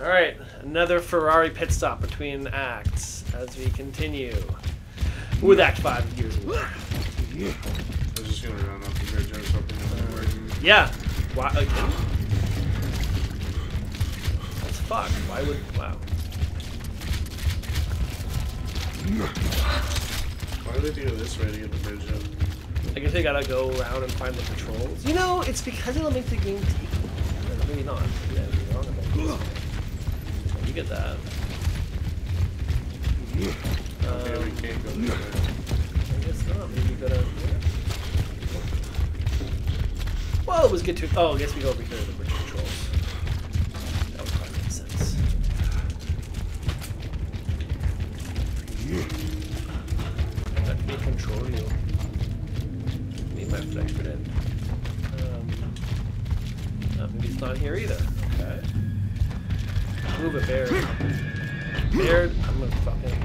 Alright, another Ferrari pit stop between acts as we continue with Act 5 of Gears of War. I was just gonna run up the bridge or something. Yeah. Why? Again? That's fuck. Why would. Wow. Why would they do it this way to get the bridge up? I guess they gotta go around and find the patrols. You know, it's because it'll make the game take. Maybe not. Yeah, you're wrong about this. You get that. Okay, Um, we can't go this way. I guess not. Maybe you gotta. Well, it was good to. Oh, I guess we go over here to the bridge patrols. That would probably make sense. Let me control you. Need my flex for that. Um, oh, maybe it's not here either. Okay. Move it, Baird. Baird, I'm gonna fucking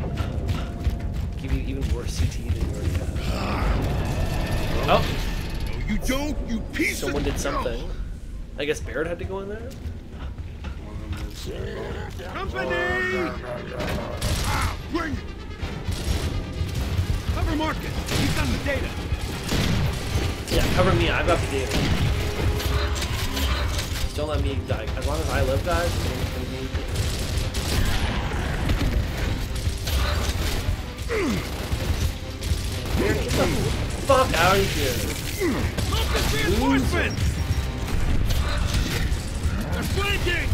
give you even worse CT than you already have. Oh, No, you don't, you piece someone of did something. I guess Baird had to go in there. One of them is- Company! Ah, bring it! Cover market. He's got the data. Yeah, cover me. I've got the data. Just don't let me die. As long as I live, guys. Fuck out of here. Look at reinforcements! They're flanking!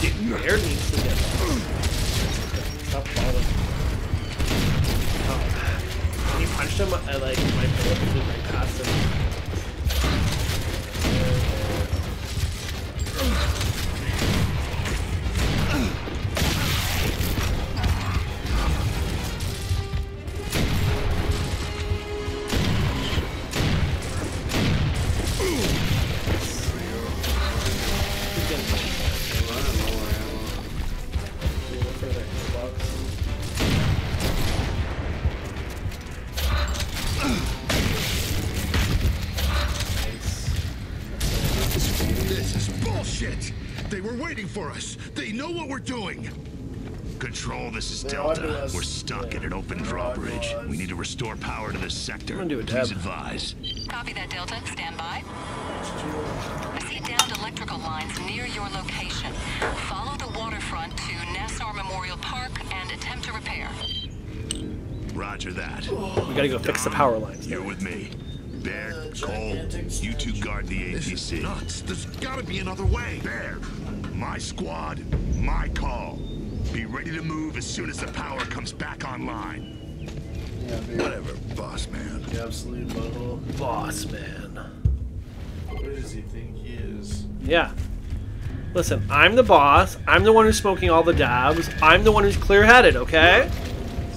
Dude, Baird needs to get Stop falling. Oh. He punched him, I uh, like my bullet right past him. Delta. We're stuck at an open drawbridge. We need to restore power to this sector. I'm do a Please advise. Copy that, Delta. Stand by. I see downed electrical lines near your location. Follow the waterfront to Nassau Memorial Park and attempt to repair. Roger that. We gotta go fix the power lines. You're with me. Baird, Cole, you two guard the APC. This is APC. nuts. There's gotta be another way. Baird, my squad, my call. Be ready to move as soon as the power comes back online. Yeah, big. Whatever, boss man. The absolute butthole. Boss man. Who does he think he is? Yeah. Listen, I'm the boss. I'm the one who's smoking all the dabs. I'm the one who's clear-headed, okay?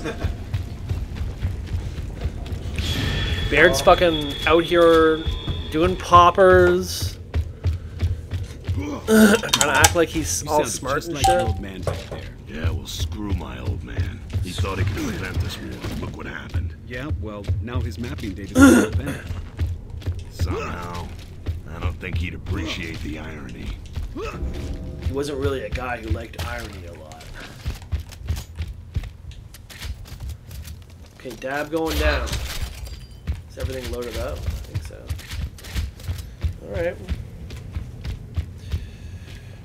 Baird's fucking out here doing poppers. Trying to act like he's You all smart just and like shit. the old man back there. Yeah, well, screw my old man. He thought he could prevent this war. Look what happened. Yeah, well, now his mapping data is bent. Somehow, I don't think he'd appreciate the irony. He wasn't really a guy who liked irony a lot. Okay, dab going down. Is everything loaded up? I think so. Alright.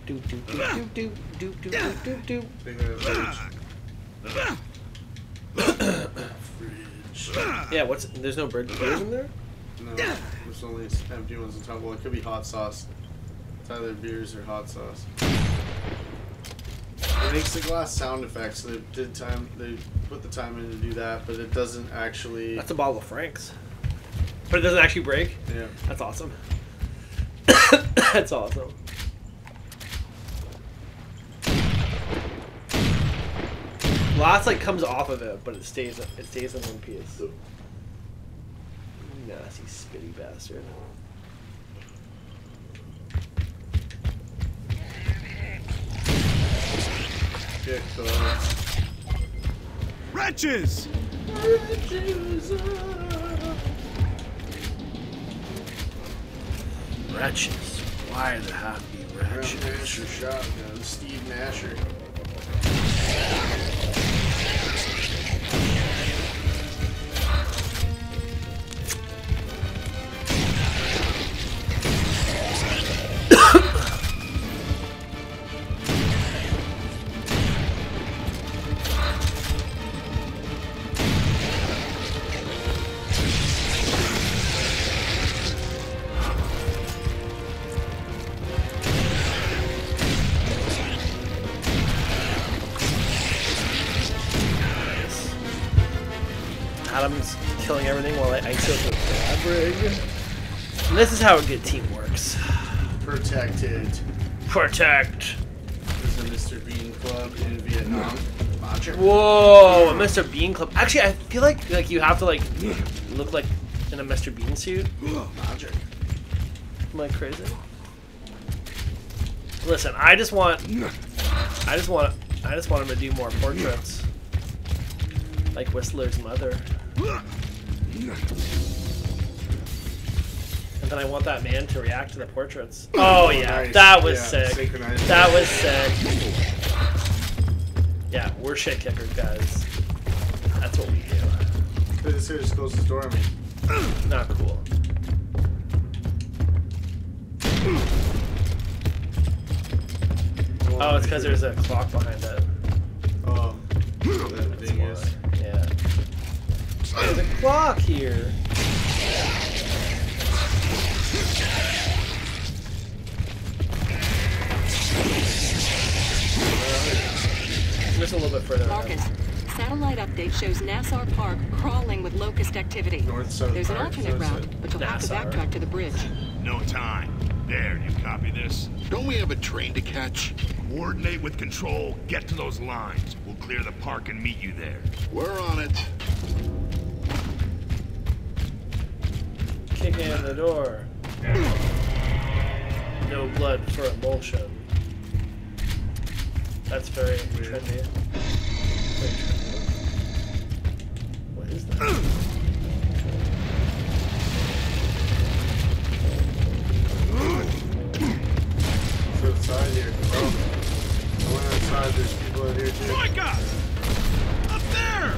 Do do do do do do do do do do. Big Yeah, what's there's no bird beers in there? No, there's only empty ones on top. Well, it could be hot sauce. It's either beers or hot sauce. It makes the glass sound effects. So they did time. They put the time in to do that, but it doesn't actually. That's a bottle of Frank's. But it doesn't actually break? yeah. That's awesome. That's awesome. glass like comes off of it, but it stays it stays in one piece. Nasty spitty bastard. Wretches! Uh, wretches! Wretches. Why the happy wretches? Shotgun, Steve Nasher. This is how a good team works. Protected. Protect. This is the Mr. Bean Club in Vietnam. Roger. Whoa, a Mr. Bean club. Actually, I feel like like you have to like look like in a Mr. Bean suit. Roger. Am I crazy? Listen, I just want, I just want, I just want him to do more portraits, like Whistler's mother. And then I want that man to react to the portraits. Oh, oh yeah, nice. that was Yeah, sick. That was sick. Yeah, we're shit kickers, guys. That's what we do. This here just closes the door on me. Not cool. Oh, it's because there's a clock behind it. Oh. That thing is. Yeah. There's a clock here. Just a little bit further. ahead. Marcus, satellite update shows Nassau Park crawling with locust activity. North South There's an Park, alternate so route, but you'll have to backtrack to the bridge. No time. There, you copy this? Don't we have a train to catch? Coordinate with control. Get to those lines. We'll clear the park and meet you there. We're on it. Kick in the door. No blood for emulsion. That's very trendy. Very trendy. What is that? It's outside here. Oh. I went outside. There's people out here too. Oh my god! Up there!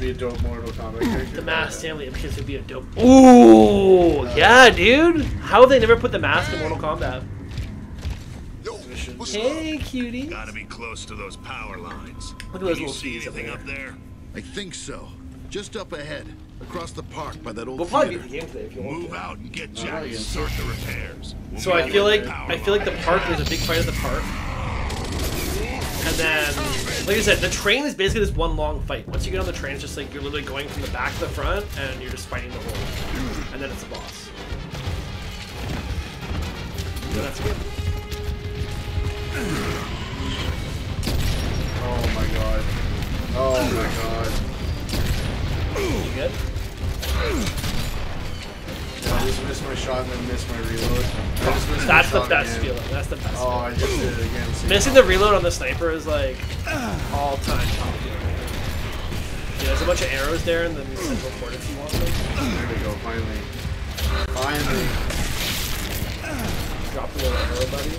Be a dope Mortal Kombat character. The mask Stanley because it'd be a dope. Ooh, yeah, dude. How have they never put the mask in Mortal Kombat? Hey, cutie. Gotta be close to those power lines. Look at those Can you little see feet up anything there. up there? I think so. Just up ahead, across the park by that old We'll probably theater. beat the game today if you want. Move to. out and get oh, Jack yeah. to start the repairs. We'll So I feel like I feel like the park. There's a big fight at the park, and then Like I said, the train is basically this one long fight. Once you get on the train, it's just like you're literally going from the back to the front, and you're just fighting the whole. And then it's the boss. So that's good. Oh my god. Oh my god. You good? I just missed my shot and then missed my reload. Missed That's my the best again. feeling. That's the best. Oh, I just did it again. See? Missing the reload on the sniper is like all time top tier. Yeah, there's a bunch of arrows there in the central port if you want them. There we go, finally. Finally. Drop the little arrow buddy.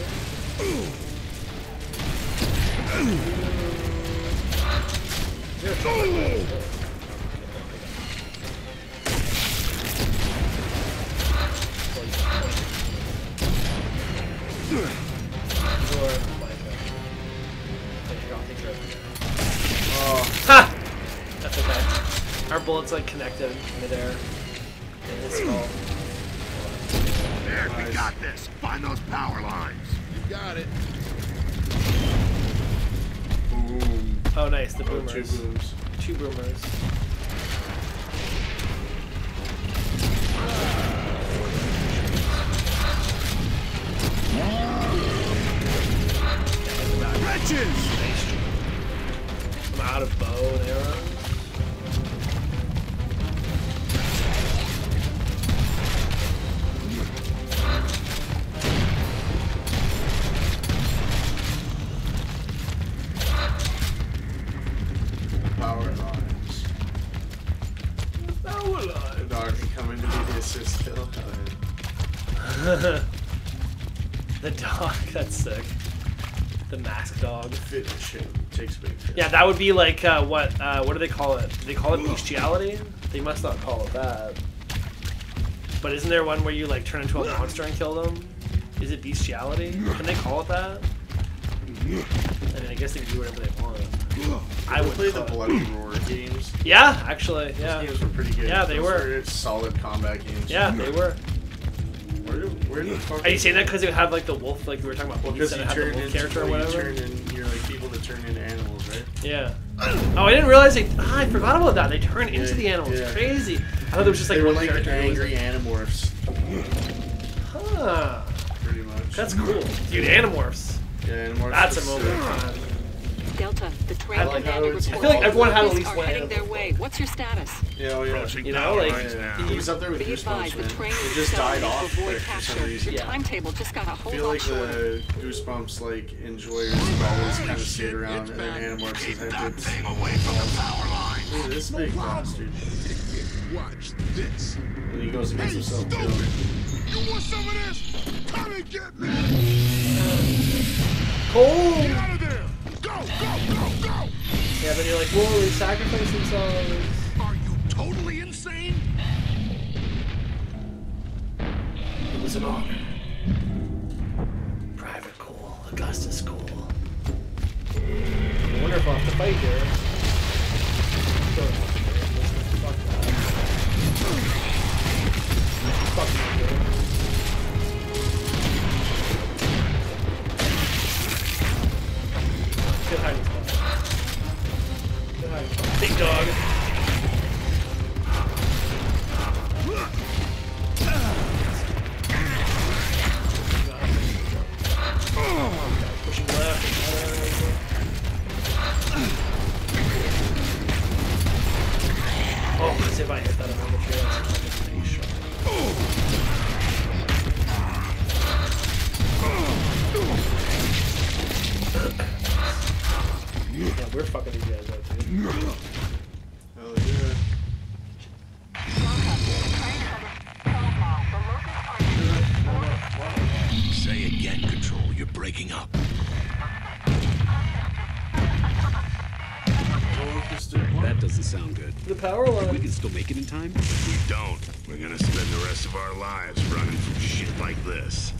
Oh, Ha! That's okay. Our bullets like connected midair in his skull. Hmm. There, we got this. Find those power lines. You got it. boom. Oh, nice, the Oh, two boomers. booms. Two boomers. Ah. Wretches! I'm out of bow and arrows. Power lines. The dog can come to be the assist kill. The dog, that's sick. The mask dog. Finish him. Takes hit. Yeah, that would be like uh, what? Uh, what do they call it? They call it bestiality? They must not call it that. But isn't there one where you like turn into a monster and kill them? Is it bestiality? Can they call it that? I mean, I guess they can do whatever they want. I I would played the Bloody Roar games. Yeah, actually, Those yeah, games were pretty good. Yeah, they Those were. solid combat games. yeah, they were. Where, where the fuck? Are you saying that because you have like the wolf, like we were talking about? Well, you because you had the wolf into character or you whatever. turn in, you're like people that turn into animals, right? Yeah. Oh, I didn't realize they. Ah, I forgot about that. They turn into the animals. yeah. Crazy. I thought it was just like they were one like character. angry animorphs, Huh. pretty much. That's cool, dude. Animorphs. yeah, animorphs. That's a moment. Like how it's- I feel like everyone had at locusts least one heading their way. What's your status? Yeah, oh, yeah. Approaching You know, like- lines now. He was up there with Be Goosebumps, advised, the train It is just died off to avoid quick for some reason. Your Yeah. timetable just got a I hold feel on like short. the Goosebumps like enjoyers have always kind of stayed around, and then Animorphs Keep has that thing away from the power lines. Look at this big bastard. Watch this. And he goes against Hey, himself stupid! too. You want some of this? Come and get me! Cool. Get out of there! Go, go, go, go! Yeah, but you're like, whoa, they sacrificed themselves. Are you totally insane? It was an honor. Private Cool, Augustus Cool. I wonder if I'll have to fight here. Don't have to fight. Fuck that. Fuck you, dude. Good hiding spot. Good hiding spot. Big dog. Pushing left. Oh, because if I Yeah, we're fucking these guys up, dude. Hell yeah. Say again, Control. You're breaking up. That doesn't sound good. The power We can still make it in time? If we don't, we're gonna spend the rest of our lives running from shit like this.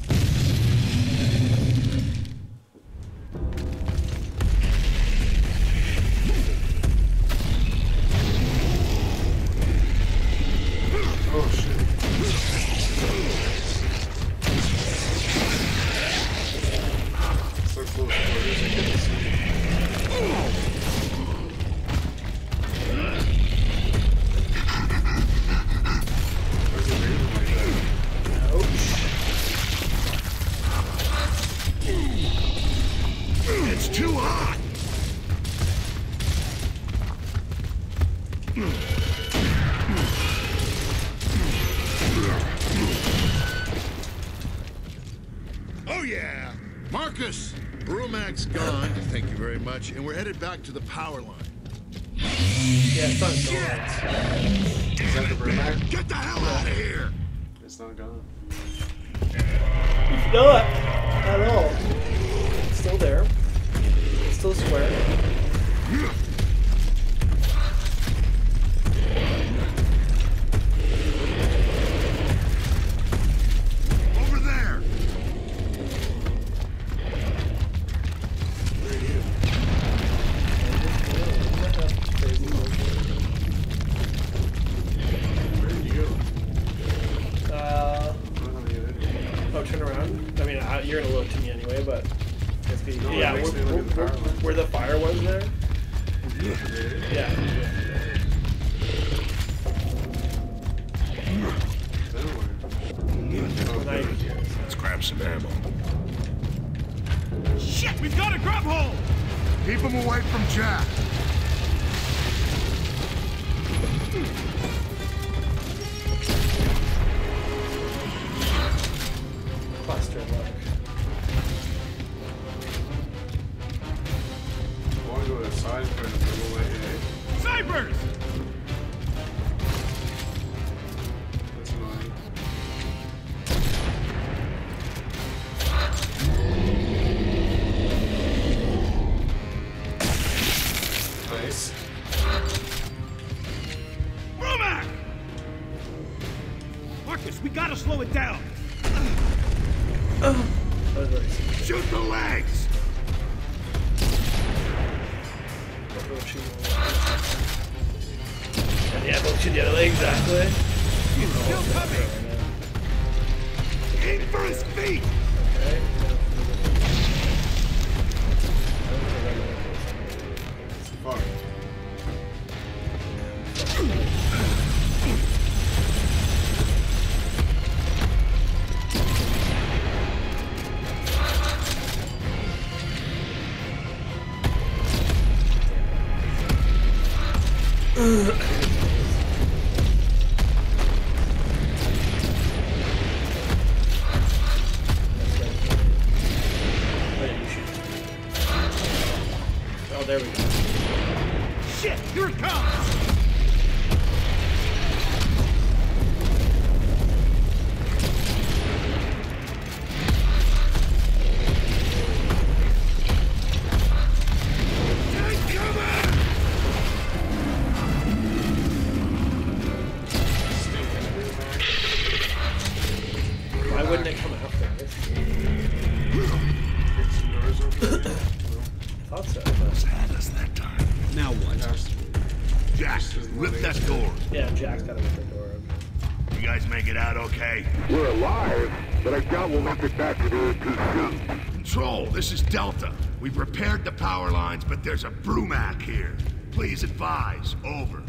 There's a Brumak here. Please advise. Over.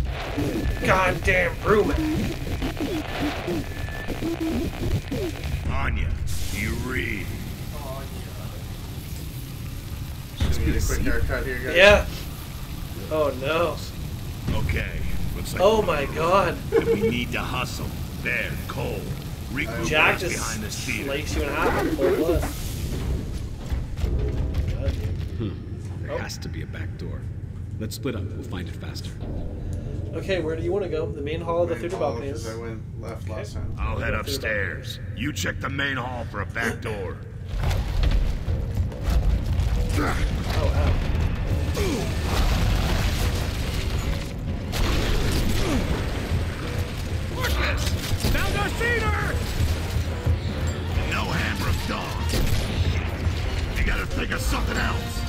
Goddamn Brumak. Anya, you read. Anya. Just need a quick haircut here, guys. Yeah. Oh no. Okay. Looks like. Oh my god. we need to hustle. There, Cole. Regroup Jack just behind the theater. You in half. There oh. has to be a back door. Let's split up. We'll find it faster. Okay, where do you want to go? The main hall or the main theater hall, balcony? I went left okay. last time. I'll head upstairs. You check the main hall for a back door. oh, Found our Seeder! No hammer of dawn. You gotta think of something else.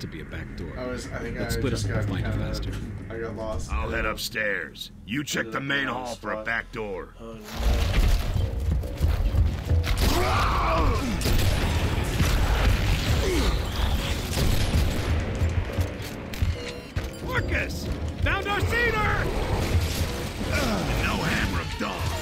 To be a back door. I was. I think Let's I split just up got and find it faster. I got lost. I'll head upstairs. You check the main hall for a back door. Oh no. Marcus! Found our Seeder! no hammer of dawn.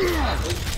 Not,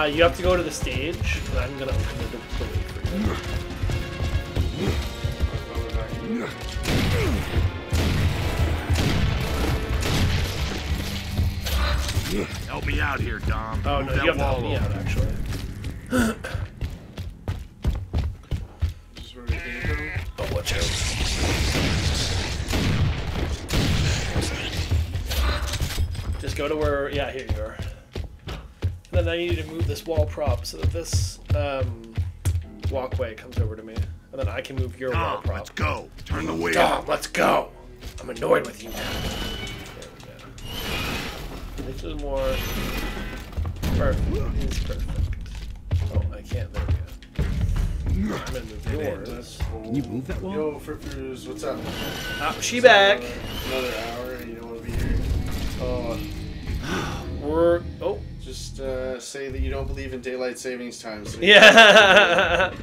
Uh, you have to go to the stage, I'm gonna wall prop so that this um, walkway comes over to me. And then I can move your wall Dom, prop. let's go. Turn the wheel. Dom, let's go. I'm annoyed with you now. There we go. This is more perfect. It's perfect. Oh, I can't. There we go. I'm gonna move yours. Can you move that wall? Yo, Frippers, what's up? Ah, she back. Savings time. So yeah.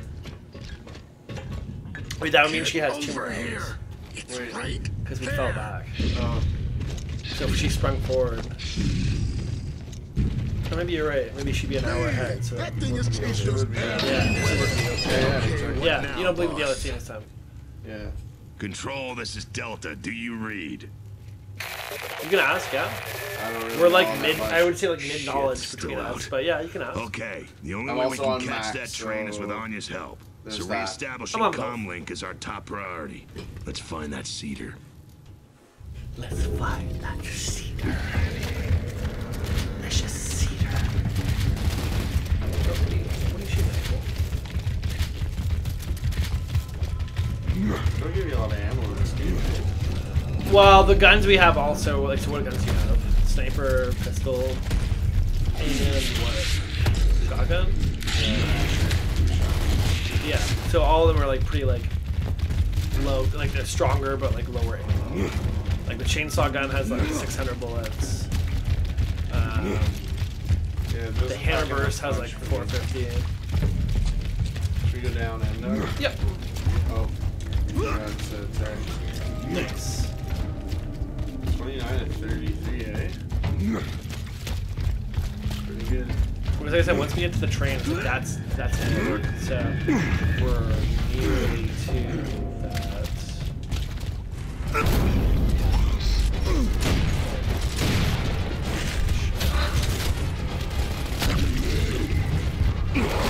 Wait, that would mean she has two Over more here. Wait. because we fell back. Oh, So she sprung forward. Or maybe you're right. Maybe she'd be an hour ahead. So That thing is chasing us yeah, back. yeah, yeah, yeah, yeah. You don't believe in the other scene this time. yeah. Control, this is Delta. Do you read? You can ask, yeah. Really We're like mid. I would say like mid knowledge between us, but yeah, you can ask. Okay, the only I'm way we can catch that train so is with Anya's help. So reestablishing Comlink is our top priority. Let's find that Seeder. Let's find that Seeder. Delicious cedar. Don't give me a lot of ammo in this game. Well, the guns we have also, like, so what guns do you have? Sniper, pistol, and what? Shotgun. Yeah. So all of them are like pretty like low, like they're stronger but like lower ammo. Like the chainsaw gun has like 600 bullets. Um, Yeah, the hammer burst has like much. 450. Should we go down and uh, Yep. oh, yeah, it's, uh, it's. Nice. 29 and 33, eh? Pretty good. As I said, once we get to the train, that's that's it. So we're nearly to that. Alright.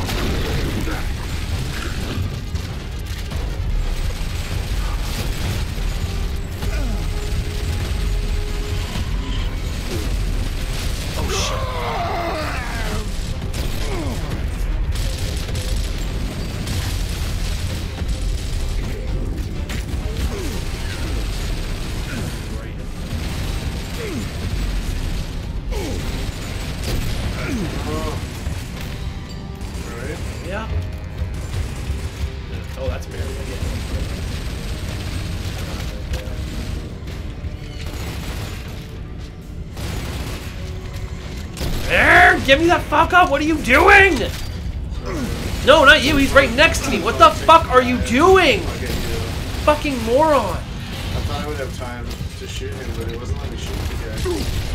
Get me the fuck up! What are you doing? No, not you. He's right next to me. What the fuck are you doing? Fucking moron. I thought I would have time to shoot him, but it wasn't letting me shoot the guy.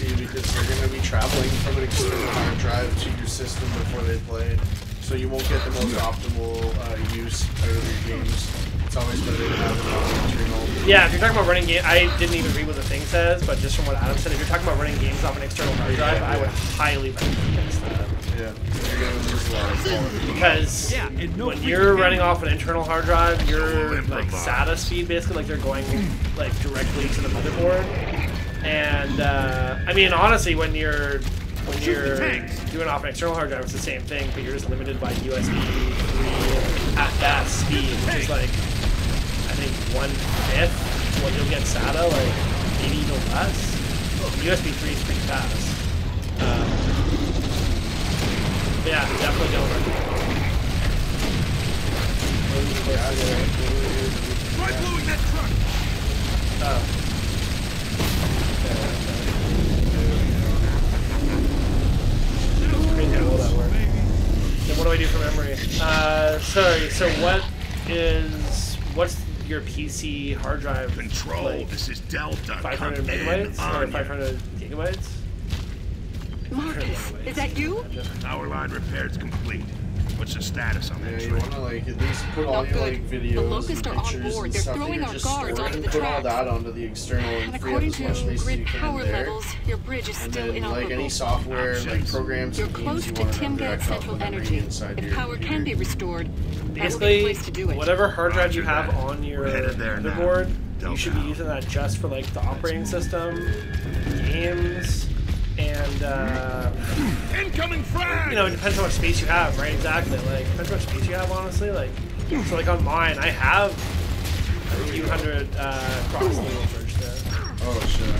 Be because they're going to be traveling from an external hard drive to your system before they play. it. So you won't get the most optimal uh, use out of your games. It's always better to have it on internal. Yeah, if you're talking about running game, I didn't even read what the thing says, but just from what Adam said, if you're talking about running games off an external hard drive, I would highly recommend against that. Yeah, you're going to lose a lot of quality. Because Yeah, no when you're game. running off an internal hard drive, your Don't like improvise. SATA speed basically like they're going like directly to the motherboard. And uh, I mean honestly, when you're when you're doing off an external hard drive, it's the same thing, but you're just limited by USB 3 at that speed, which is like I think one fifth what you'll get SATA, like maybe even less. USB 3 is pretty fast. Um, but yeah, definitely don't recommend. Try blowing that truck! Oh. Crazy how well that worked. Then what do I do from memory? Uh, sorry. So what is what's your PC hard drive? Control, Like this is Delta. 500 megabytes or 500 gigabytes? Marcus, is that you? Power line repairs complete. What's the status on Yeah, that you train? want to like at least put all Not your good. like The videos Locusts and are on pictures board. and They're stuff that throwing our guards storing onto and the put all that onto the external And and free up according as much to space as grid you power there. levels, your bridge is And still then like inoperable. any software, like programs You're close you to want Timgad Central Energy. If your power can be restored, that be the Basically, place to do it. whatever hard drive you have on your We're there motherboard, you should be using that just for like the operating system, games, and uh, Incoming frag! you know, it depends how much space you have, right? Exactly. Like, depends how much space you have, honestly. Like, so like on mine, I have a few hundred uh, cross label bridge there. Oh shit.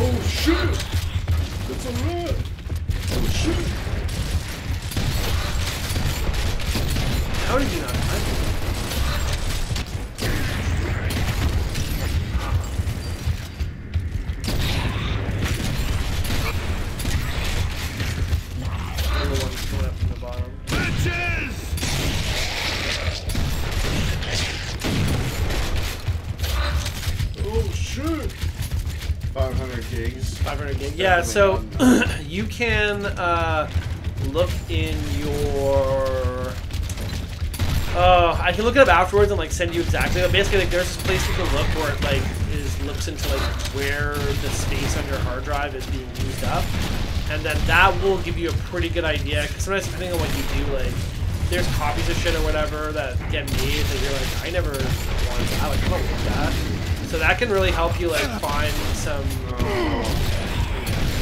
Oh shit! It's a rat! Oh shit! How did you not? Oh shit. 500 gigs. 500 gigs. Yeah, so you can uh, look in your Uh, I can look it up afterwards and like send you exactly. But basically, like there's this place you can look where it like is looks into like where the space on your hard drive is being used up, and then that will give you a pretty good idea. Because sometimes depending on what you do, like there's copies of shit or whatever that get made that you're like, I never wanted that. Like I don't want that. So that can really help you like find some uh,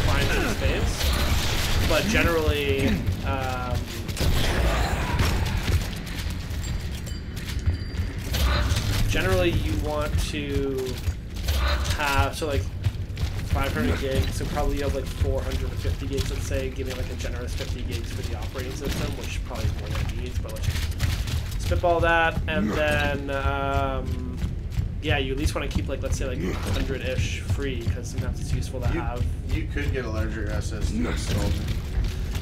find some space. But generally. Um, generally you want to have so like 500 gigs so probably you have like 450 gigs let's say giving like a generous 50 gigs for the operating system which probably is more than it needs but let's spitball that and then um, yeah you at least want to keep like let's say like 100-ish free because sometimes it's useful to You, have you could get a larger SSD installed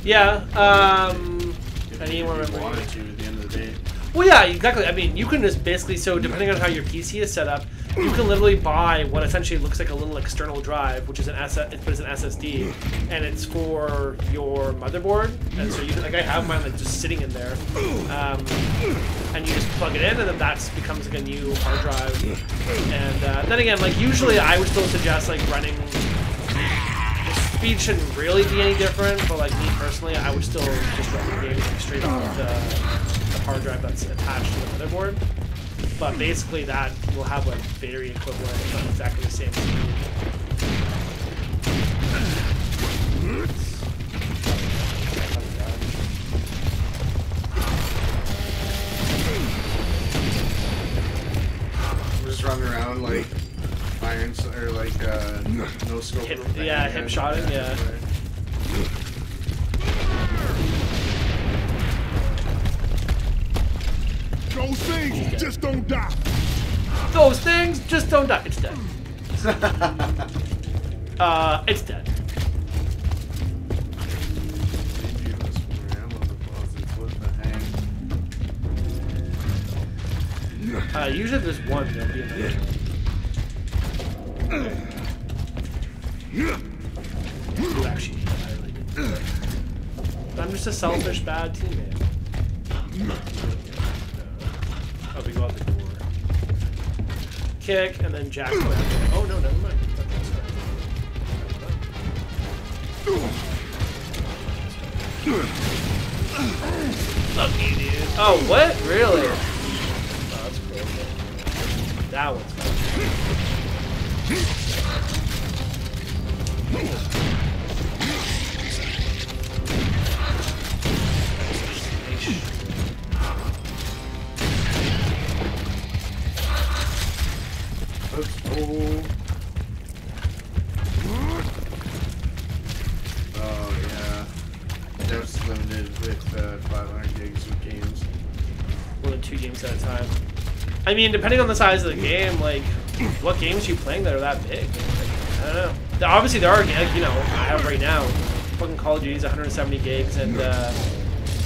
yeah um if I need you more really memory. wanted to at the end of the day. Well, yeah, exactly. I mean, you can just basically so depending on how your PC is set up, you can literally buy what essentially looks like a little external drive, which is an SS, but it's an SSD, and it's for your motherboard. And so you can, like I have mine like just sitting in there, um, and you just plug it in, and then that becomes like a new hard drive. And uh, then again, like usually I would still suggest like running. The speed shouldn't really be any different, but like me personally, I would still just run the games like, straight off the the hard drive that's attached to the motherboard. But basically, that will have like very equivalent, not exactly the same speed. Just running around like irons or like uh, no scope. Hip- yeah, handgun. hip shotting, yeah. Those things just don't die. Those things just don't die. It's dead. uh, it's dead. Uh, usually there's one. There'll be. Ooh, actually, I really did. I'm just a selfish, bad teammate. Oh, we go out the door. Kick, and then jack. Oh, no, never mind. Sorry. Lucky, dude. Oh, what? Really? That one's go. Oh yeah. That's limited with uh, 500 gigs of games. More than two games at a time. I mean, depending on the size of the game, like, what games are you playing that are that big? Like, I don't know. Obviously, there are, like, you know, I have right now, fucking Call of Duty is 170 gigs, and, uh,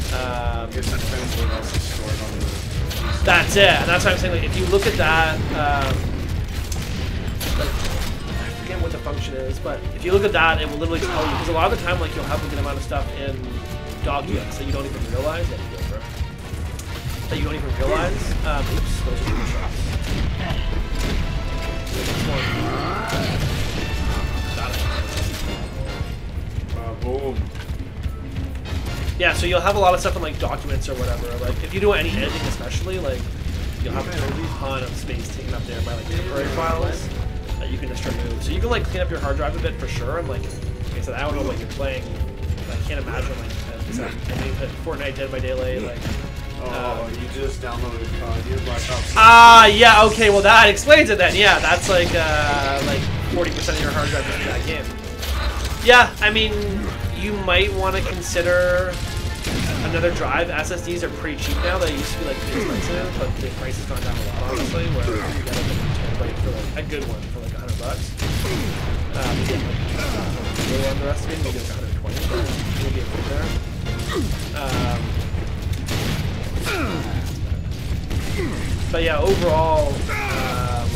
um, I guess that depends what else is stored on the. That's it. And that's what I'm saying. Like, if you look at that, um, like, I forget what the function is, but if you look at that, it will literally tell you. Because a lot of the time, like, you'll have a good amount of stuff in documents that you don't even realize that you go for. That you don't even realize. Um, oops, those are shots. Uh, boom. Yeah, so you'll have a lot of stuff in like documents or whatever. Like if you do any editing, especially, like you'll have a ton of space taken up there by like temporary files that you can just remove. So you can like clean up your hard drive a bit for sure. And like, like I said, I don't know what you're playing. but I can't imagine like uh, I mean, Fortnite Dead by Daylight. Like, Oh, you just downloaded uh, ah, yeah, okay, well that explains it then. Yeah, that's like uh, like 40% of your hard drive in that game. Yeah, I mean, you might want to consider another drive. SSDs are pretty cheap now. They used to be like expensive, but the price has gone down a lot, honestly. Where you get like a terabyte for like a good one for like 100 bucks. Um, like 120, but you'll get there. Um, but yeah, overall, um,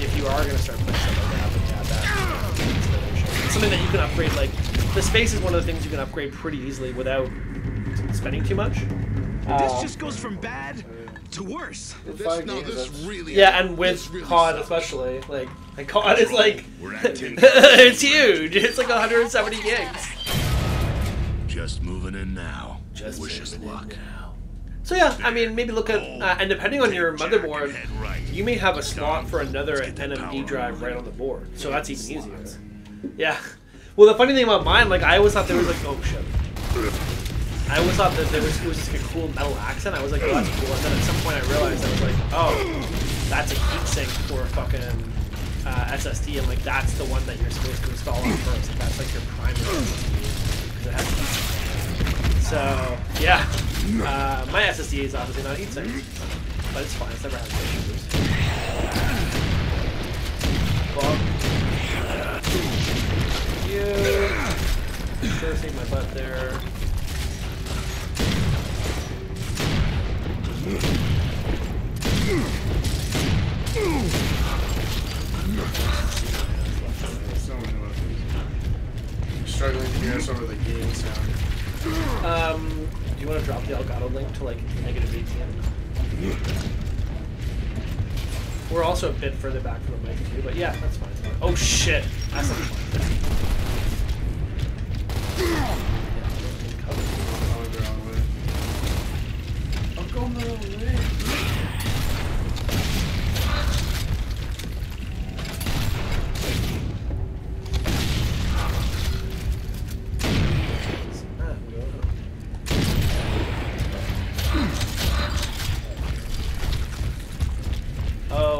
if you are going to start playing something like that, then yeah, that something that you can upgrade. Like the space is one of the things you can upgrade pretty easily without spending too much. This Uh, just goes from bad to worse. This, Five no, this really. yeah, and with this really COD sucks. especially, like, like COD is like, it's huge. It's like 170 gigs. Just moving in now. Just Wish us moving in luck. So yeah, I mean, maybe look at, uh, and depending on your Take Jack and motherboard, you may have a slot for another Let's get the NVMe drive right on the board. So that's even easier. Yeah. Well, the funny thing about mine, like, I always thought there was like, oh shit. I always thought that there was it was just like a cool metal accent. I was like, oh, that's cool. And then at some point, I realized I was like, oh, that's a heatsink for a fucking uh, SSD, and like that's the one that you're supposed to install on first. Like, that's like your primary SSD because it has heatsink. So yeah, uh, my SSD is obviously not heatsink, but it's fine. It's never had issues. Well, you sure saved my butt there. Struggling to hear us over the game sound. Um, do you want to drop the Elgato link to like negative 18? We're also a bit further back from the mic too, but yeah, that's fine. Oh shit! That's not fine.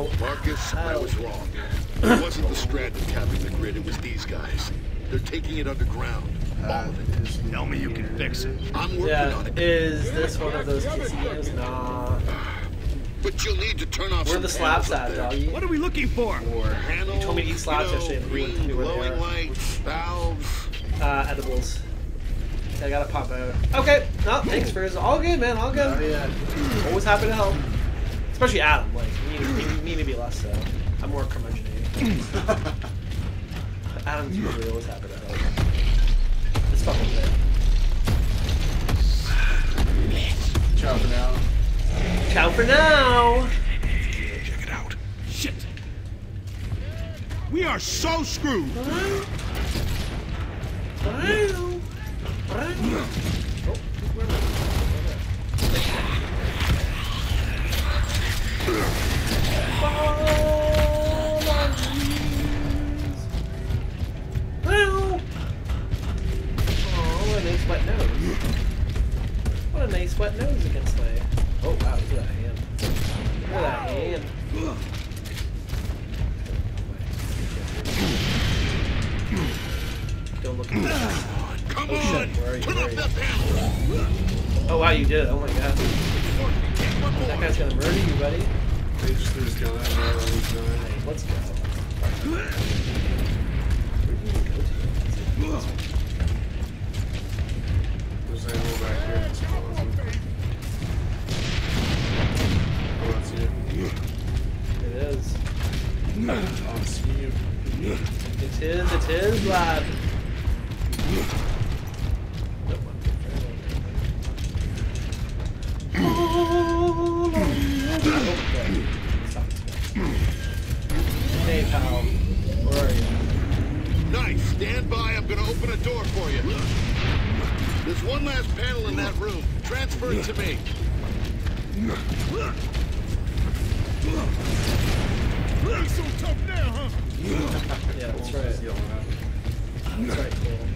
Going the wrong. Marcus, I was wrong. It wasn't the Strand that capping the grid, it was these guys. They're taking it underground. All of it. Tell me you can fix it. I'm working yeah. on it. Is this one of those TC games? Nah. But you'll need to turn off Where some the slabs panels up at, doggy? What are we looking for? Panels, told me to eat slabs you know, yesterday and you wouldn't tell me green where they glowing are. lights, valves. Uh, edibles. I gotta pop out. Okay, no, thanks, Frizz. All good, man. All good. Oh, yeah. Always happy to help. Especially Adam. Like, me, me, me maybe less so. I'm more curmudgeon Adam's usually always happy to help. It's fucking good. Chopping out. Ciao for now. Check it out. Shit. We are so screwed. Oh, what a nice wet nose. What a nice wet nose against my. Wow, look at that hand. Look at that hand. Don't look at me. Come on! shit, where are you? Where off are you? that panel! Oh! Oh. Oh. Oh wow you did it. Oh my god. That guy's gonna murder you, buddy. Alright, let's go. Where do go to? There's an animal back here. It's closing. Oh, that's. It is. Oh, it's you. It is, it is, lad. Hey, pal. Where are you? Nice. Stand by. I'm gonna open a door for you. There's one last panel in that room. Transfer it to me. Really so tough now, huh? Yeah, that's right. He's yelling at me. That's right, cool.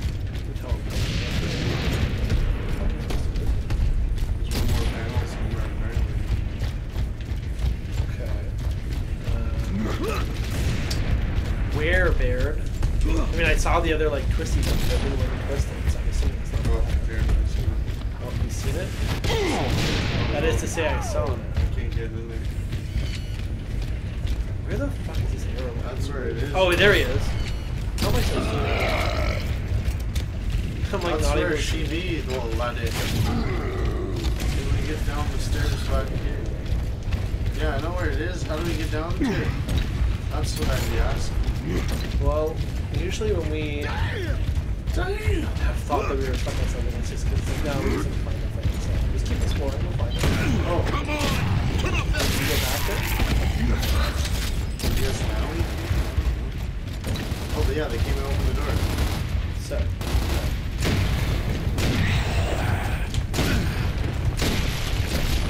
Saw the other, like, twisty thing. but I didn't want to twist it, so I'm assuming it's not Oh, that. there it is. Oh, you seen it? That is to say, I saw it. I Can't get in there. Where the fuck is this arrow? That's where it is. Oh, there he is. How am I supposed to do that? I'm like That's not where even. she be, little laddie. Can we get down the stairs back here? Yeah, I know where it is. How do we get down it? That's what I'd be asking. Well, usually when we have thought that we were stuck on something, it's just because like, no, we just didn't find the thing. So just keep exploring. We'll find it. Oh, Come on! Off that Go back there. yes, now. we... Oh, yeah, they came and opened the door. So.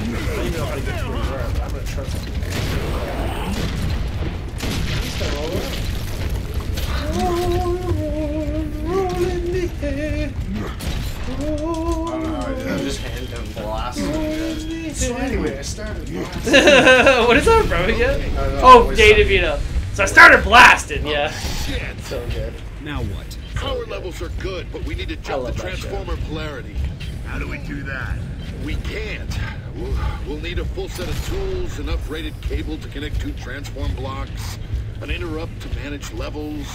I don't even know how to get through there, but I'm gonna trust you. Gonna roll around. Roll in So anyway, I started what is that from again? No, no, oh, always Dave something. DeVito. So I started blasting, yeah. Oh, shit! So good. Now what? Power levels are good, but we need to jump the love show. transformer polarity. How do we do that? We can't. We'll, we'll need a full set of tools, enough rated cable to connect two transform blocks, an interrupt to manage levels.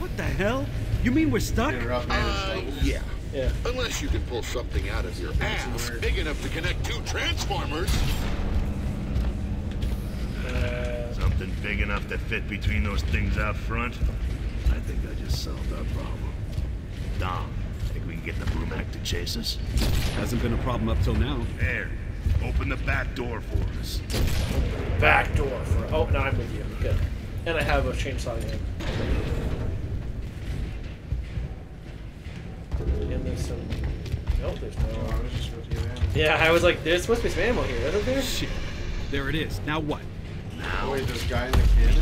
What the hell? You mean we're stuck? Uh, yeah. Yeah. Unless you can pull something out of your ass weird. big enough to connect two transformers. Uh, Something big enough to fit between those things out front? I think I just solved our problem. Dom, think we can get the Brumak to chase us? Hasn't been a problem up till now. There. Open the back door for us. back door for. Oh, no, I'm with you. Good. And I have a chainsaw in hand. And there's some. Nope, there's Oh. I was just with you, man. Yeah, I was like, there's supposed to be some ammo here, isn't there? Shit. There it is. Now what? Oh, wait, this guy in the cannon?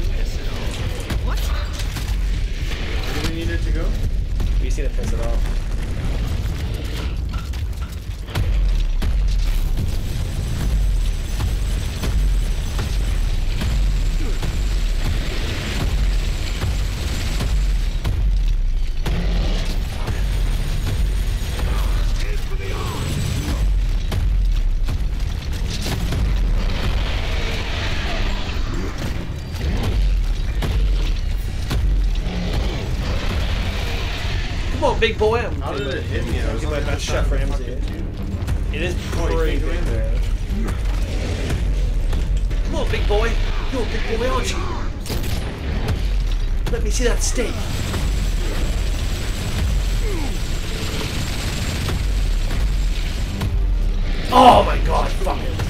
What? Where do we need it to go? We seen it piss it off. Come big boy. I'm How did gonna it hit me? I was give on my the best other Chef side Ramsay. It is you pretty can't in big. there. Come on, big boy. You're a big boy, aren't you? Let me see that steak. Oh my god, fuck it.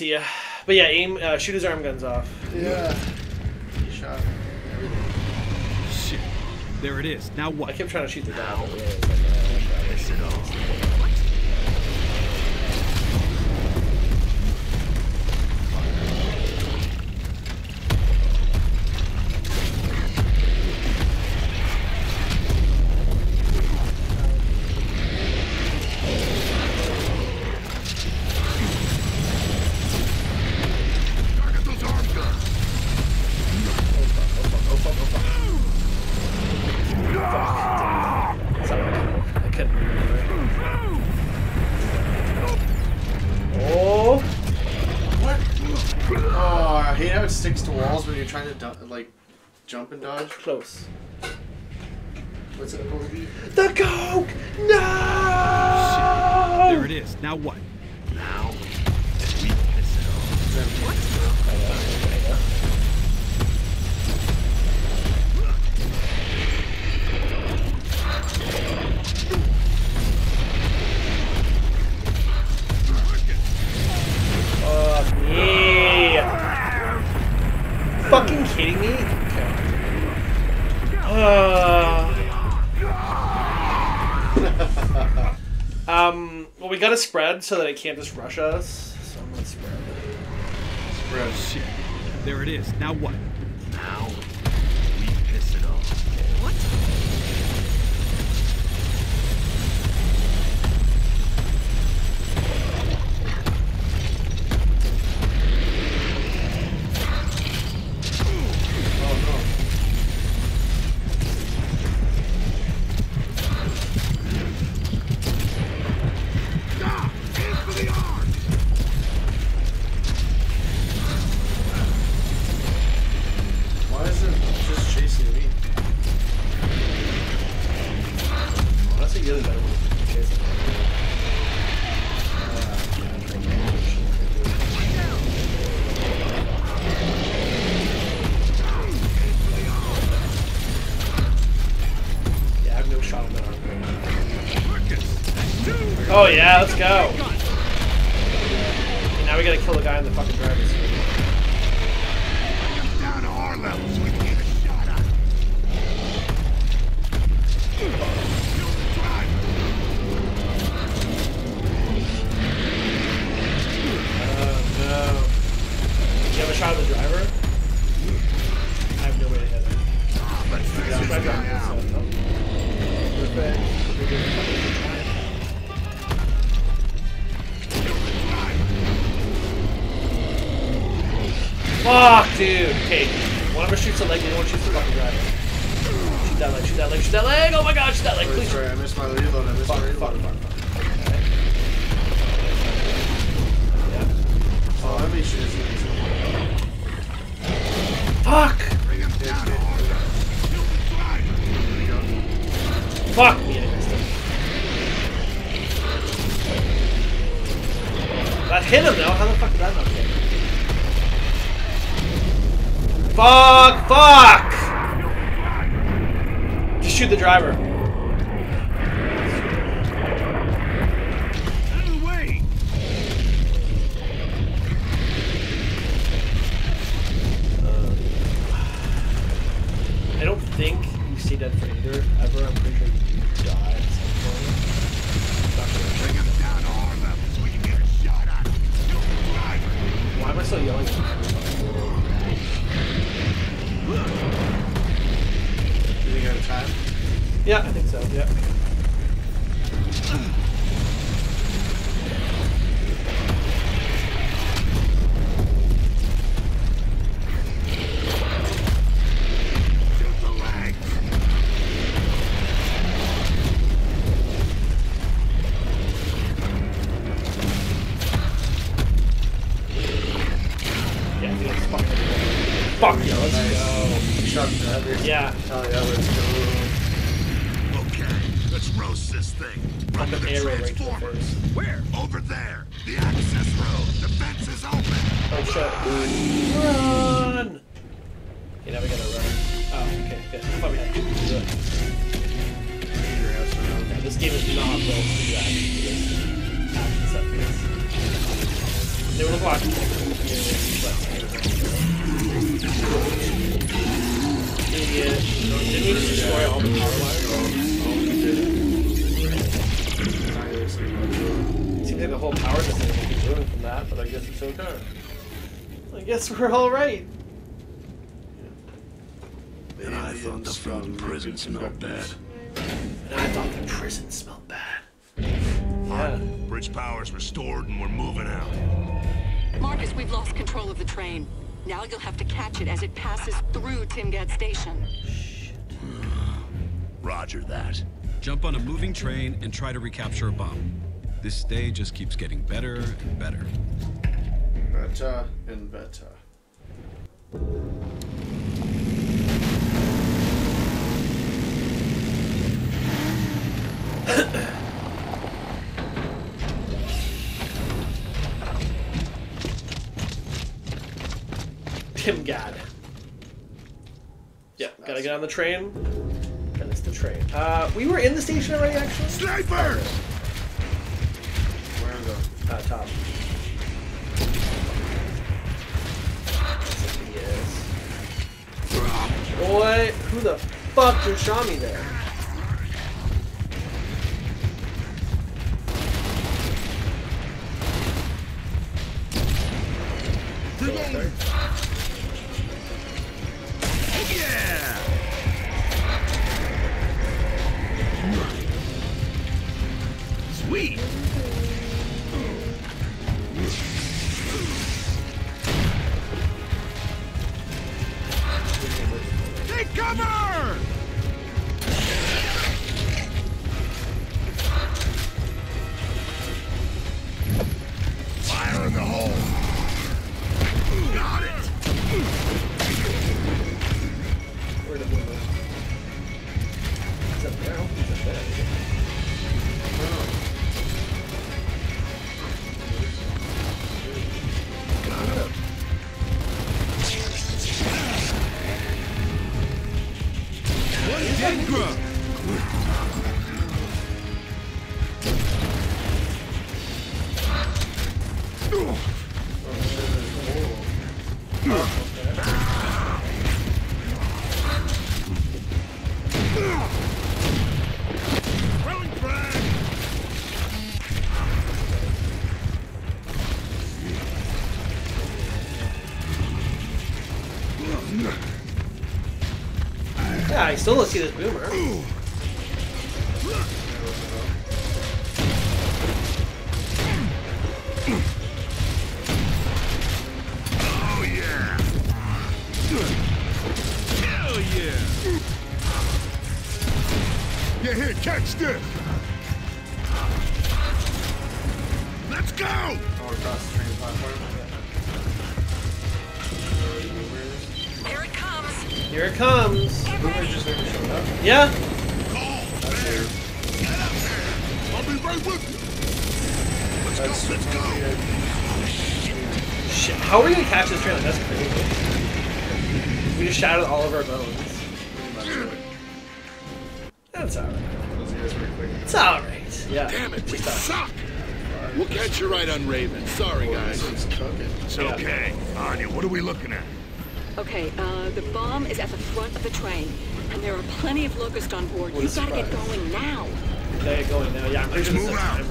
Couldn't make arm. it to you. But yeah, aim, uh, shoot his arm guns off. Yeah. He shot everything. Shit. There it is. Now what? I kept trying to shoot the guy. Jump and dodge. close. What's it supposed to be? The coke! No! There it is. Now what? Spread so that it can't just rush us. So I'm gonna spread. Spread. Shit. There it is. Now what? all right. And I thought the food prison smelled bad. And I thought the prison smelled bad. Yeah. Bridge power's restored and we're moving out. Marcus, we've lost control of the train. Now you'll have to catch it as it passes through Timgad Station. Roger that. Jump on a moving train and try to recapture a bomb. This day just keeps getting better and better. Better and better. Tim God. Yeah, gotta get on the train. And it's the train. Uh, we were in the station already, actually. Snipers! Where are those? Uh, top. Boy, who the fuck just shot me there? still don't see this boomer. Let's move out.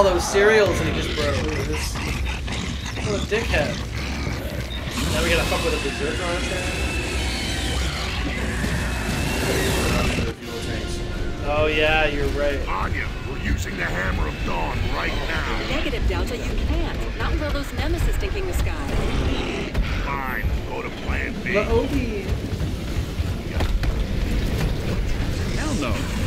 all those cereals and he just broke. What a dickhead. Now we gotta fuck with a berserker on his. Oh yeah, you're right. Anya, we're using the hammer of dawn right now. Negative Delta, you can't. Not until those Nemacyst taking the sky. Fine, we'll go to plan B. Laobi. Hell no.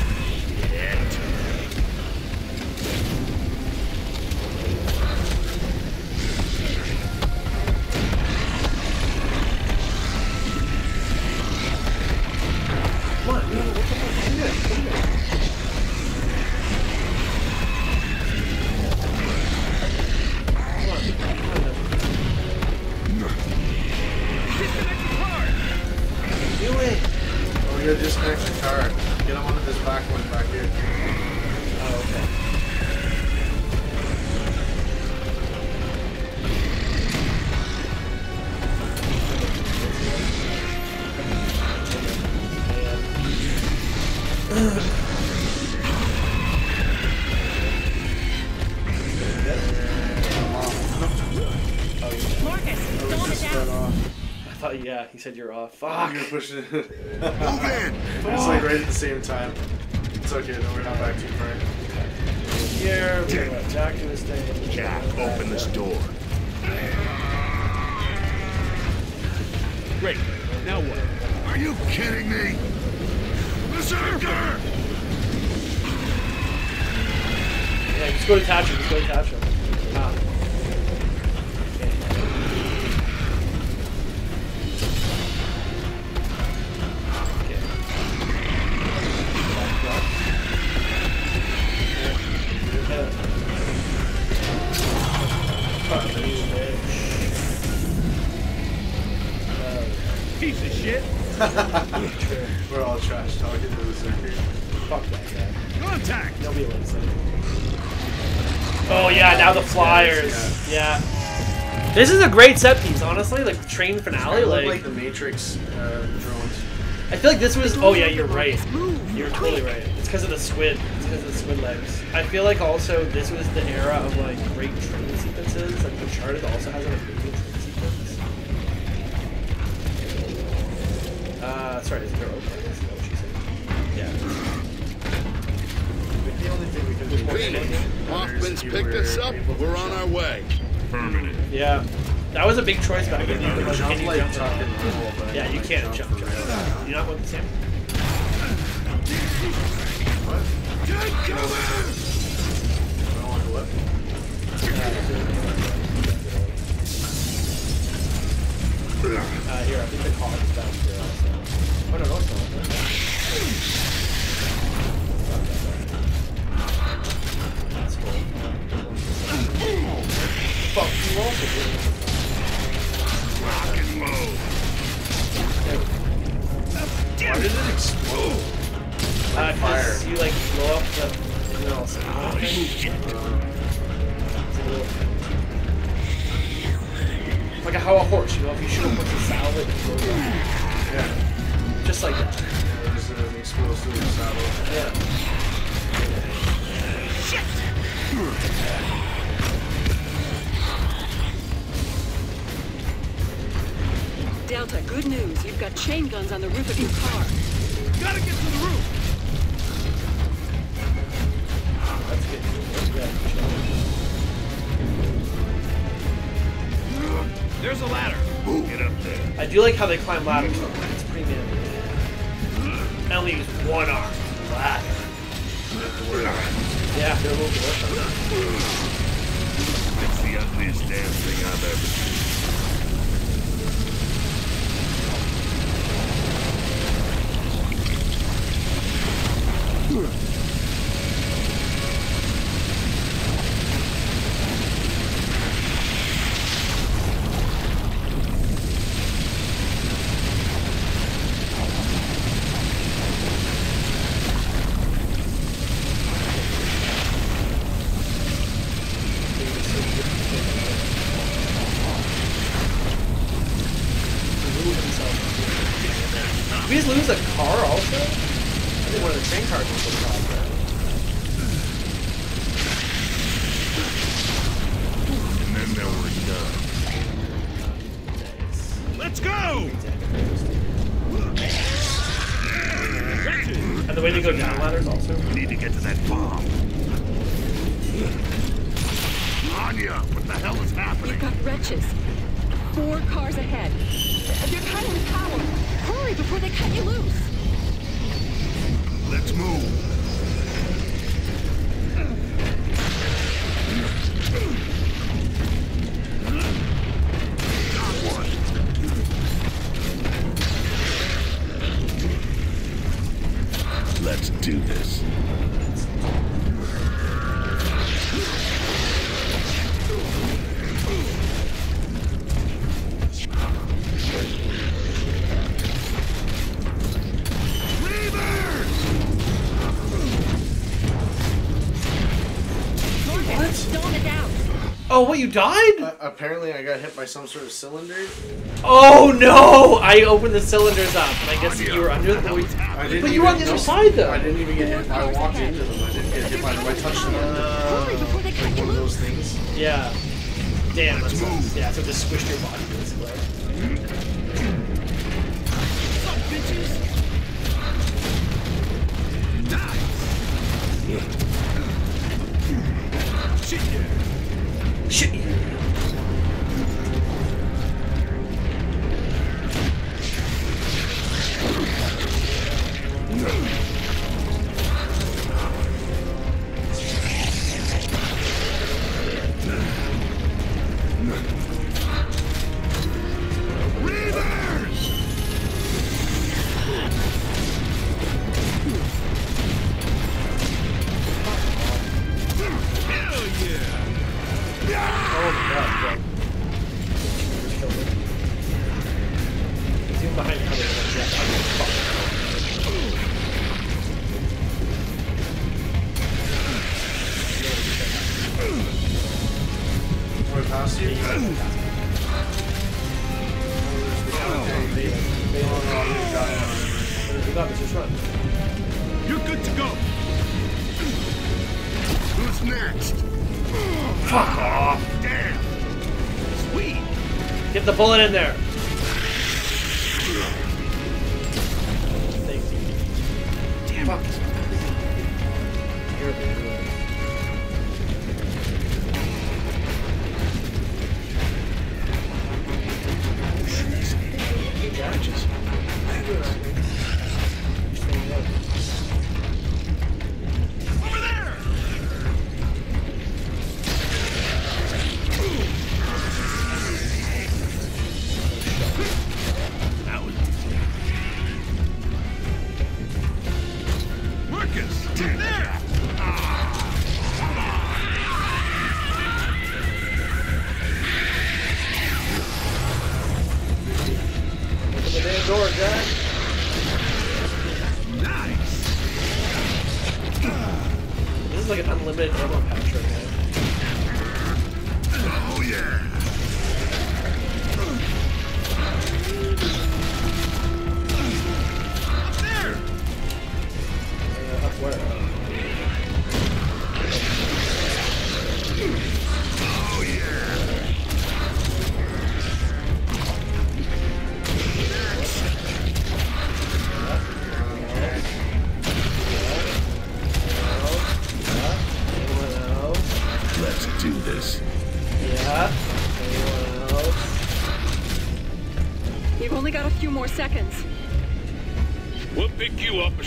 said you're off. Fuck. Pushing it. Move in. It's like right at the same time. It's okay though. We're not back too far. Here, we're to this thing. Jack, open this down. door. Great. Now what? Are you kidding me? Berserker! Yeah, just go to Tatcha. Just go to Tatcha. This is a great set piece, honestly. Like the train finale, They look like, like the Matrix uh, drones. I feel like this was. Oh yeah, you're right. You're totally right. It's because of the squid. It's because of the squid legs. I feel like also this was the era of like great train sequences. Like Uncharted also has an amazing train sequence. Uh, sorry, is it open? Is that what she said? Yeah. The only thing we could do Queen, Hoffman's picked us up. We're on our way. Yeah. That was a big choice back then. You could, like, can you like jump around? and Yeah, you like, can't jump. jump. right You not want the same? Uh, here, I think the car is down here also. Oh, no, no, it's not. Fuck, you also Rock and. Why did it explode? Uh, Fire. because you, like, blow up the else. Oh, shit. Like how a horse, you know, if you shoot a bunch of salad, it blows up. Yeah. Just like that. There's an explosive saddle. Yeah. Delta, good news. You've got chain guns on the roof of your car. Gotta get to the roof. That's good. Yeah, There's a ladder. Get up there. I do like how they climb ladders. though. It's pretty manly. I only use one arm. Ladder. Yeah, they're a little dwarf. It's the ugliest damn thing I've ever seen. What, you died? Uh, apparently, I got hit by some sort of cylinder. Oh no! I opened the cylinders up, and I guess you were under the. I didn't But you were on the other no, side though. I didn't even get hit. I walked into them. I didn't get hit by them. I touched them. Hurry before they cut like one of those things. Yeah. Damn, that sucks. Yeah, so it just squished your body basically. Nice! Shit.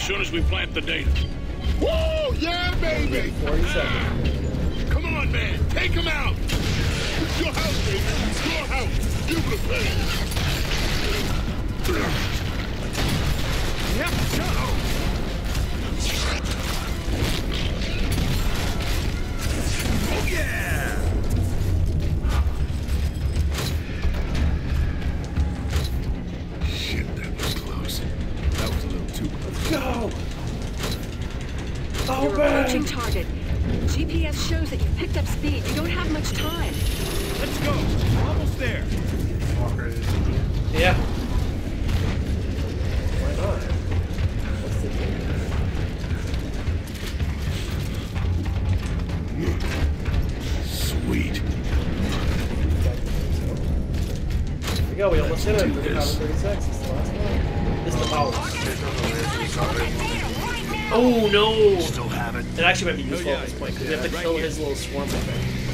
soon as we plant the data. Woo! Yeah, baby! 40 seconds. Come on, man. Take him out. It's your house, baby. It's your house. You will pay. Yep, go. Oh, yeah! actually might be useful oh, yeah, at this point, because yeah, we have to right kill here. his little swarm thing.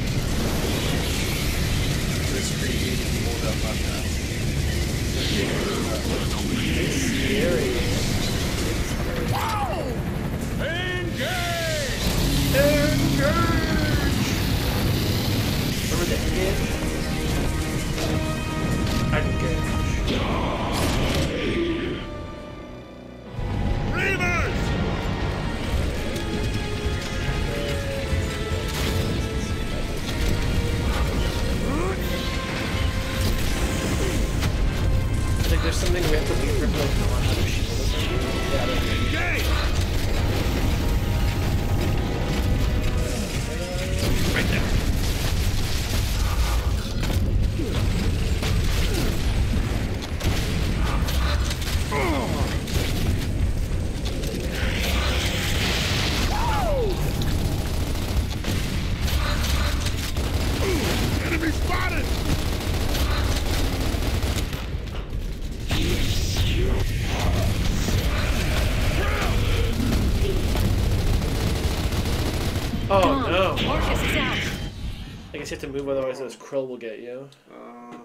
Get have to move, otherwise those Kryll will get you. Uh,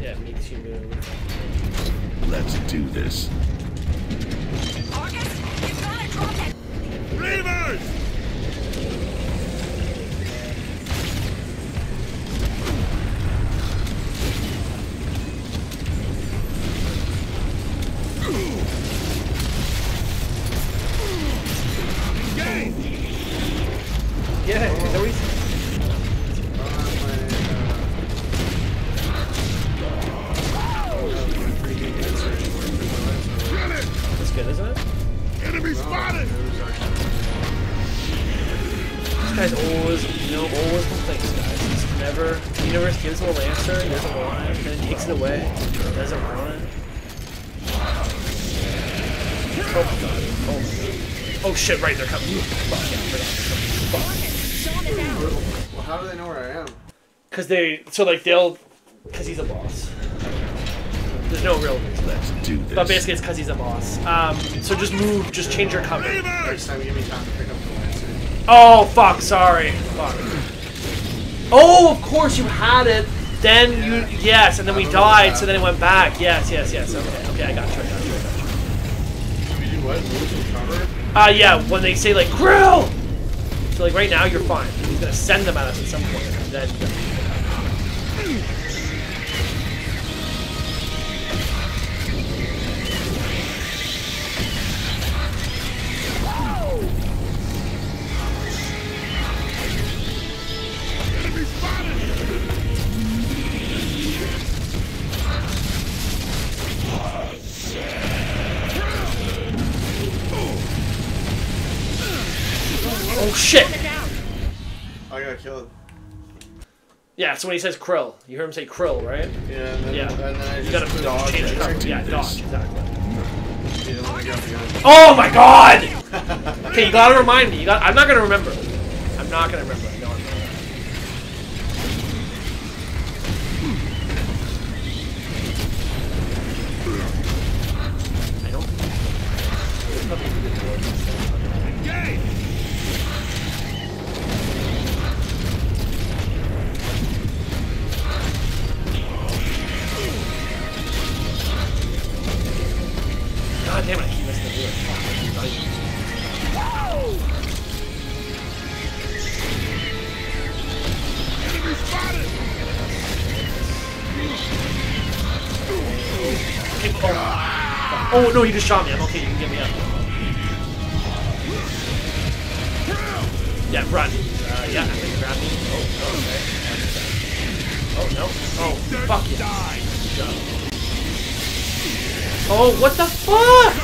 yeah, it makes you move. Let's do this. Gives him a Lancer, he doesn't want it, then takes it away, doesn't want it. Oh my god, oh my god. Oh shit, right, they're coming. Fuck, yeah, they're coming. Fuck. Sean is out. Well, how do they know where I am? Cause they, so like they'll, cause he's a boss. There's no real reason. Let's do this. But basically it's cause he's a boss. Um, so just move, just change your cover. Next time, give me time to pick up the Lancer. Oh, fuck, sorry. Fuck. Oh, of course you had it. Then you, yes, and then we died, so then it went back. Yes, yes, yes. Okay, okay, I got you, I got you, I got you. We do what? Cover? Uh, yeah, when they say, like, Kryll! So, like, right now, you're fine. He's gonna send them at us at some point, and then... Yeah, so when he says Kryll, you hear him say Kryll, right? Yeah, and then, Yeah. and then I You just gotta dodge change your it. cover. Yeah, dodge, exactly. Yeah, let me get the gun. Oh my god! Okay, you gotta remind me. You got. I'm not gonna remember. I'm not gonna remember. No! You just shot me. I'm okay. You can get me up. Yeah, run. Uh, yeah, I think grab me. Oh, okay. Oh no. Oh, fuck yeah. Oh, what the fuck?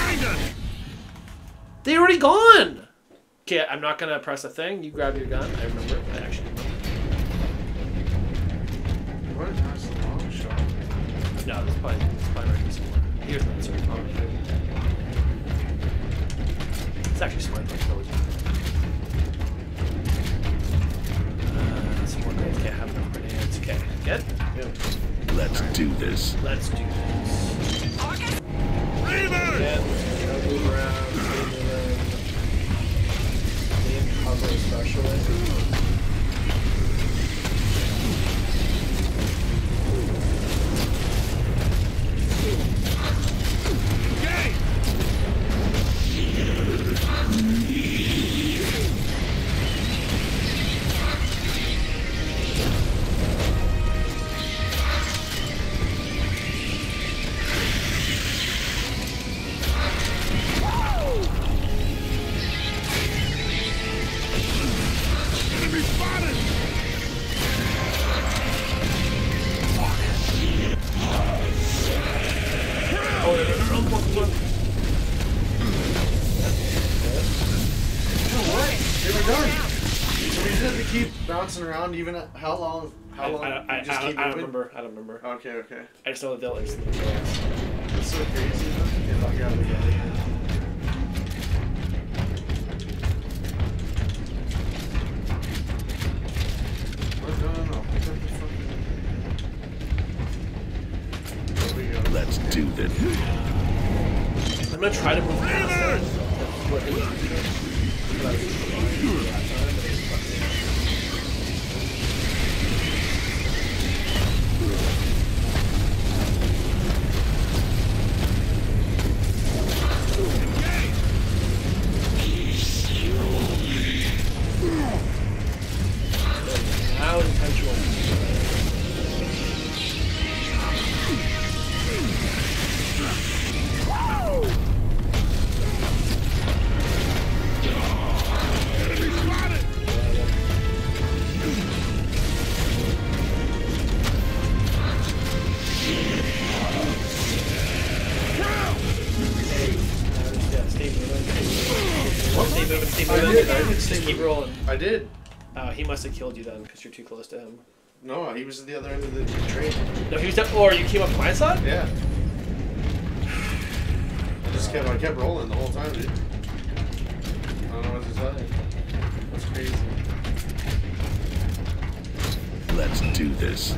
They already gone. Okay, I'm not gonna press a thing. You grab your gun. I remember. It's actually smart. But it's always uh, some more grenades. Can't have enough grenades. Okay, good. Let's do this. Let's do this. Gotta move around. Cover, especially. Around even at how long? How I, long? I, I, you just I, keep I don't remember. I don't remember. Okay, okay. I just know that they'll instantly kill. It's so crazy. though. Yeah, I'll grab the killed you then, because you're too close to him. No, he was at the other end of the train. No, he was. De- or you came up to my side. Yeah. I just kept I kept rolling the whole time, dude. I don't know what to tell you. That's crazy. Let's do this.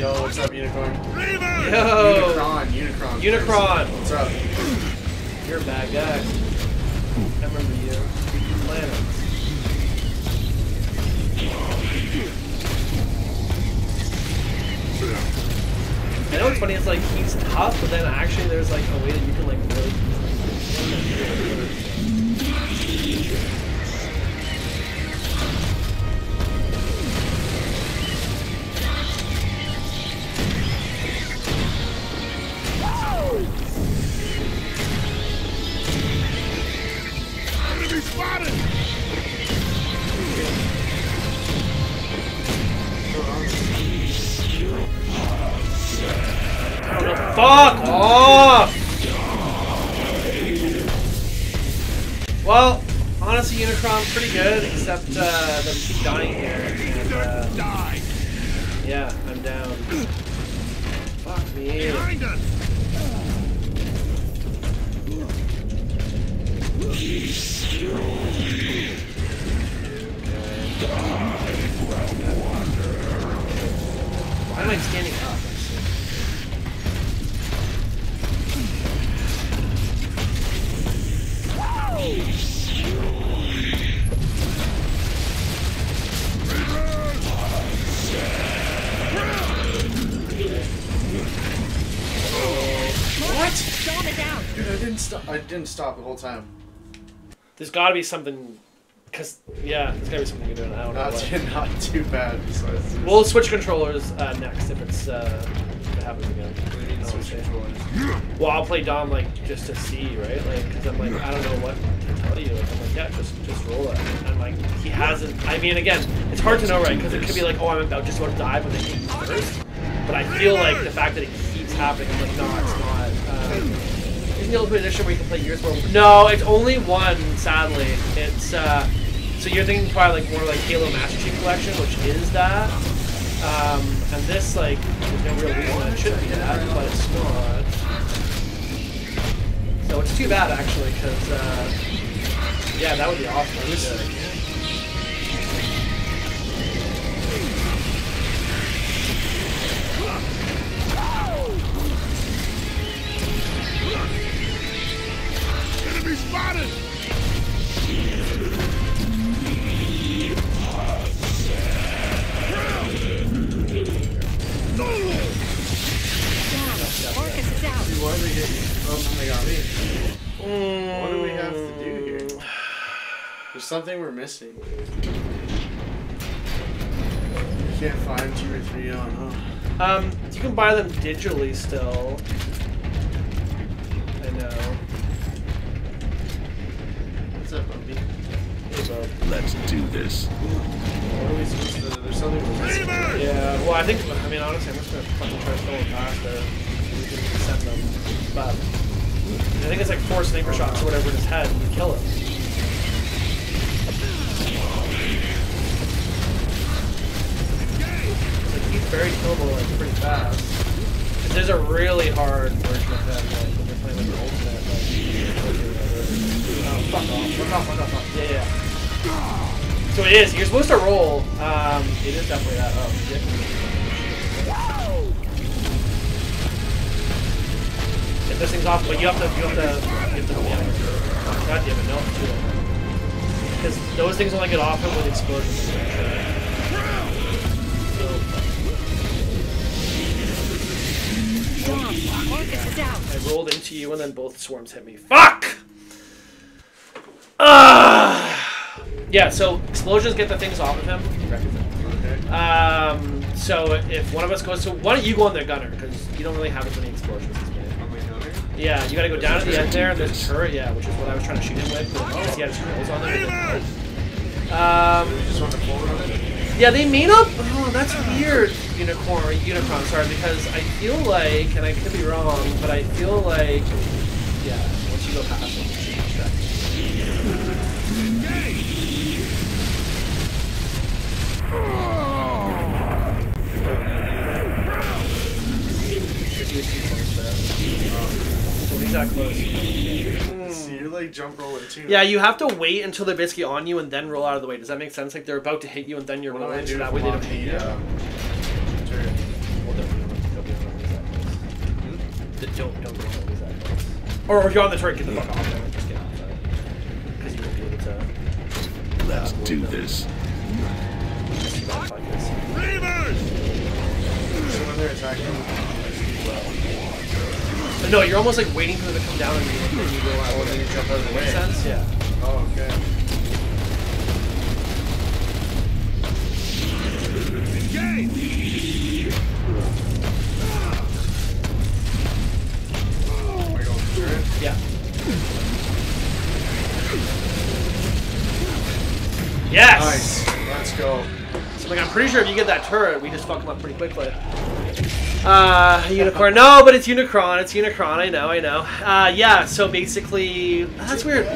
Yo, what's up, Unicorn? Yo. Unicron, Unicron. Unicron. What's up? You're a bad guy. I remember I know it's funny. It's like he's tough, but then actually there's like a way that you can like really. Fuck off! Well, honestly, Unicron's pretty good, except uh, that we keep dying here. And, uh, yeah, I'm down. Fuck me. Behind us! Why am I standing up? It down. Dude, I didn't stop. I didn't stop the whole time. There's gotta be something. Cause, yeah, there's gotta be something you're doing. I don't know. Not what. too, not too bad. Besides this. We'll switch controllers uh, next if it's uh, if it happens again. We need to switch controllers. Well, I'll play Dom like just to see, right? Like, cause I'm like, I don't know what to tell you. Like, I'm like, yeah, just just roll it. And like, he hasn't. I mean, again, it's hard to know, right? Because it could be like, oh, I'm about just about to die, but then he first. But I feel like the fact that it keeps happening, I'm like, no, it's not. Um, isn't the Ultimate Edition where you can play years more? No, it's only one. Sadly, it's. uh so you're thinking probably like more like Halo Master Chief Collection, which is that. Um, and this like there's no real reason that it should be that, but it's not. So it's too bad actually, because uh, yeah, that would be awesome. Something we're missing. You can't find two or three on, huh? Um, you can buy them digitally still. I know. Let's do this. What are we supposed to? There's something. Yeah, well, I think, I mean, honestly, I'm just gonna fucking try to throw it past there. We can send them. But I think it's like four sniper shots or whatever in his head and kill him. Like, he's very killable, like, pretty fast. 'Cause there's a really hard version of him, like, when you're playing like the ultimate, like, fuck off, fuck off, fuck off, fuck Yeah, yeah. So it is. You're supposed to roll. Um, it is definitely that. Oh, shit. Get those things off, but you have to. You have to. You have to. Yeah. God damn it! No. Because those things only get off it with explosions. I rolled into you, and then both swarms hit me. Fuck! Ah! Yeah. So explosions get the things off of him. Okay. Um, so if one of us goes, so why don't you go on the gunner because you don't really have as many explosions as me. On my gunner? Yeah, you gotta go down at the end there. There's a turret, yeah, which is what I was trying to shoot him with. Because he had his on there. Um, You just want to forward on it? yeah, they may up... Oh, that's weird, unicorn or unicorn. Sorry, because I feel like, and I could be wrong, but I feel like, yeah, once you go past them, jump rolling too. Yeah, you have to wait until they're basically on you and then roll out of the way. Does that make sense? Like they're about to hit you and then you're What do I rolling, do so that if way they don't hit the you. um, turret? Well, don't, don't, be on the Don't, don't go on Or if you're on the turret, get the fuck off there. Just get off there. Because you won't be able to. Let's do this. see that focus. Reavers! So when they're attacking, I speed well. But no, you're almost like waiting for them to come down and you, and you go out and then you jump out of the way. Makes sense? Yeah. Oh, okay. Engage! Am I going for turret? Yeah. Yes! Nice. Let's go. So, like, I'm pretty sure if you get that turret, we just fuck them up pretty quickly. Uh, Unicorn. No, but it's Unicron. It's Unicron. I know, I know. Uh, yeah, so basically, that's weird.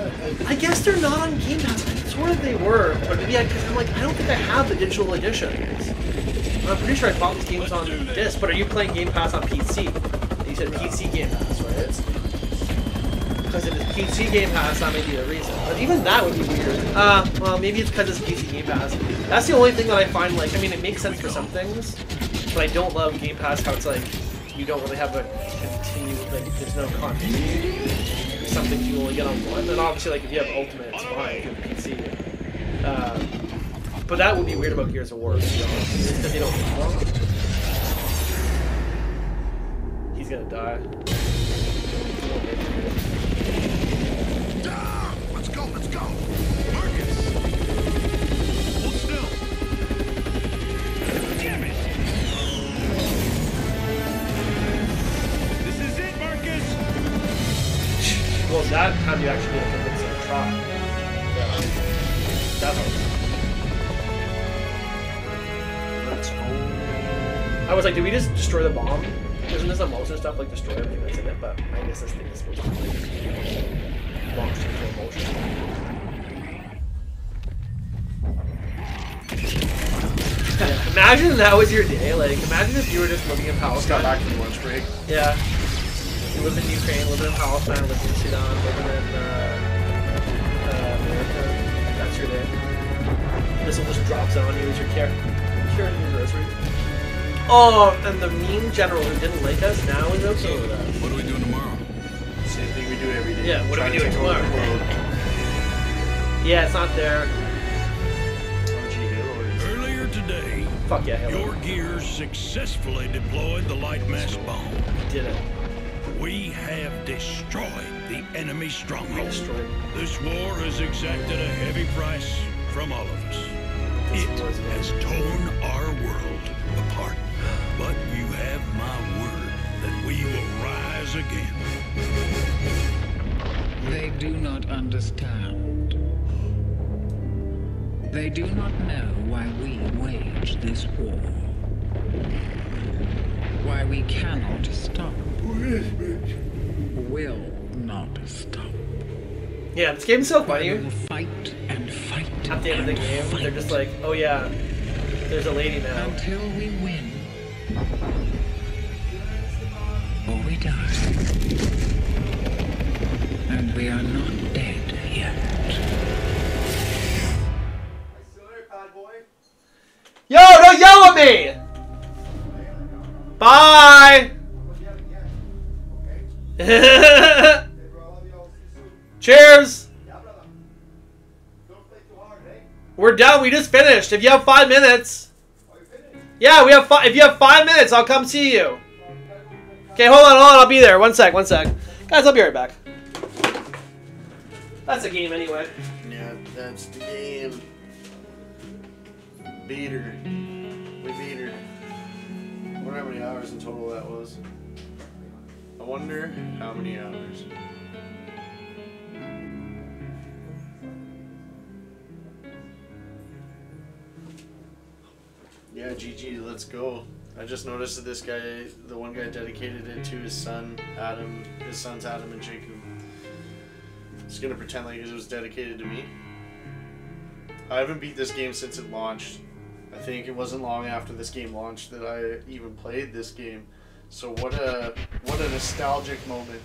I guess they're not on Game Pass. I of they were, but maybe I, cause I'm like, I don't think I have the digital editions. I'm pretty sure I bought these games on disc, but are you playing Game Pass on PC? You said PC Game Pass, right? Because if it's PC Game Pass, that may be the reason. But even that would be weird. Uh, well, maybe it's because it's PC Game Pass. That's the only thing that I find, like, I mean, it makes sense for some things, but I don't love Game Pass how it's like, you don't really have a continue, like, there's no continuity. There's some things you only get on one. And obviously, like, if you have Ultimate, it's fine if you have PC. But that would be weird about Gears of War, to be honest. They don't He's gonna die. That time you actually get a convincing try. Yeah. That helps. Let's go. I was like, did we just destroy the bomb? Isn't this a motion stuff, like destroy everything that's in it? But I guess this thing is supposed to be like launched into a motion. Yeah, imagine that was your day. Like, imagine if you were just living in Just got back from lunch break. Yeah. You live in Ukraine, live in Palestine, live in Sudan, living in uh, uh, America. That's your day. Missile just drops on you as you're car- carrying your groceries. Oh, and the mean general who didn't like us now is okay with us. What are we doing tomorrow? Same thing we do every day. Yeah, what are we doing tomorrow? Yeah, it's not there. OG Earlier today, Fuck yeah, Halo. your gears successfully deployed the Lightmass bomb. We did it. We have destroyed the enemy stronghold. destroyed. This war has exacted a heavy price from all of us. It has torn our world apart. But you have my word that we will rise again. They do not understand. They do not know why we wage this war. Why we cannot stop. Will not stop. Yeah, this game's so funny. will fight and fight At the end of the game, fight they're just like, oh yeah, there's a lady now. until we win. Or we die. And we are not dead yet. I saw it, bad boy! Yo, don't yell at me! Bye! Cheers! We're done. We just finished. If you have five minutes. Yeah, we have five. If you have five minutes, I'll come see you. Okay, hold on, hold on. I'll be there. One sec, one sec. Guys, I'll be right back. That's a game anyway. Yeah, that's the game. Beat wonder how many hours. Yeah, GG, let's go. I just noticed that this guy, the one guy dedicated it to his son, Adam. His sons, Adam and Jacob. Just gonna pretend like it was dedicated to me. I haven't beat this game since it launched. I think it wasn't long after this game launched that I even played this game. So what a what a nostalgic moment.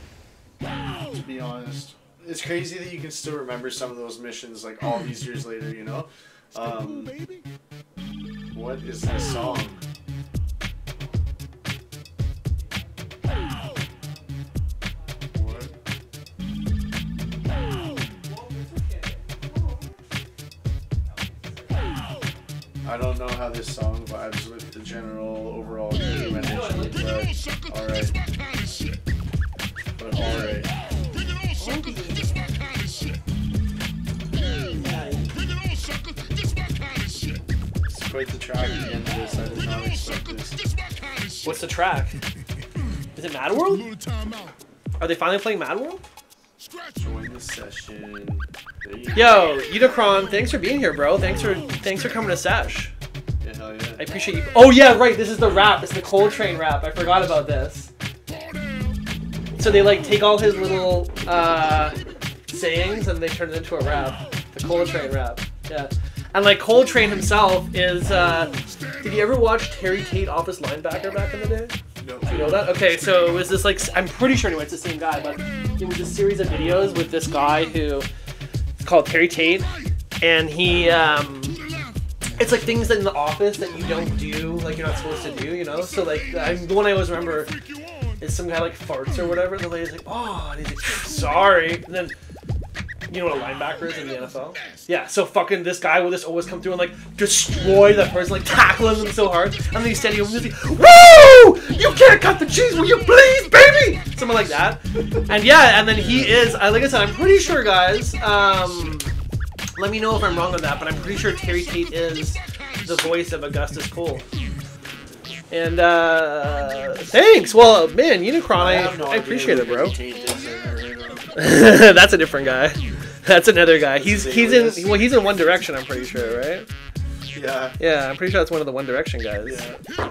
To be honest. it's crazy that you can still remember some of those missions like all these years later. You know. Um, what is this song? I don't know how this song vibes with the general overall What's the track? Is it Mad World? Are they finally playing Mad World? Join the session. Yo, Unicron, thanks for being here, bro. Thanks for thanks for coming to Sesh. Yeah, hell yeah. I appreciate you. Oh yeah, right. This is the rap. It's the Cole Train rap. I forgot about this. So they like take all his little uh, sayings and they turn it into a rap. The Cole Train rap. Yeah. And like Cole Train himself is. Uh, did you ever watch Terry Tate Office Linebacker back in the day? No. Do you know that? Okay, so it was this like I'm pretty sure anyway it's the same guy, but it was a series of videos with this guy who it's called Terry Tate, and he um, it's like things in the office that you don't do, like you're not supposed to do, you know. So like I, the one I always remember is some guy like farts or whatever, and the lady's like, oh, and he's like, sorry, and then. You know what a linebacker is in the NFL? Yeah, so fucking this guy will just always come through and like destroy that person, like tackling them so hard, and then he's standing over and he's like, Woo! You can't cut the cheese, will you please, baby? Something like that. And yeah, and then he is, uh, like I said, I'm pretty sure, guys. Um, let me know if I'm wrong on that, but I'm pretty sure Terry Tate is the voice of Augustus Cole. And uh, thanks. Well, man, Unicron, I, no I appreciate it, bro. Tate is. I've never heard of him. That's a different guy. That's another guy. He's he's in well he's in One Direction. I'm pretty sure, right? Yeah. Yeah, I'm pretty sure that's one of the One Direction guys. Yeah.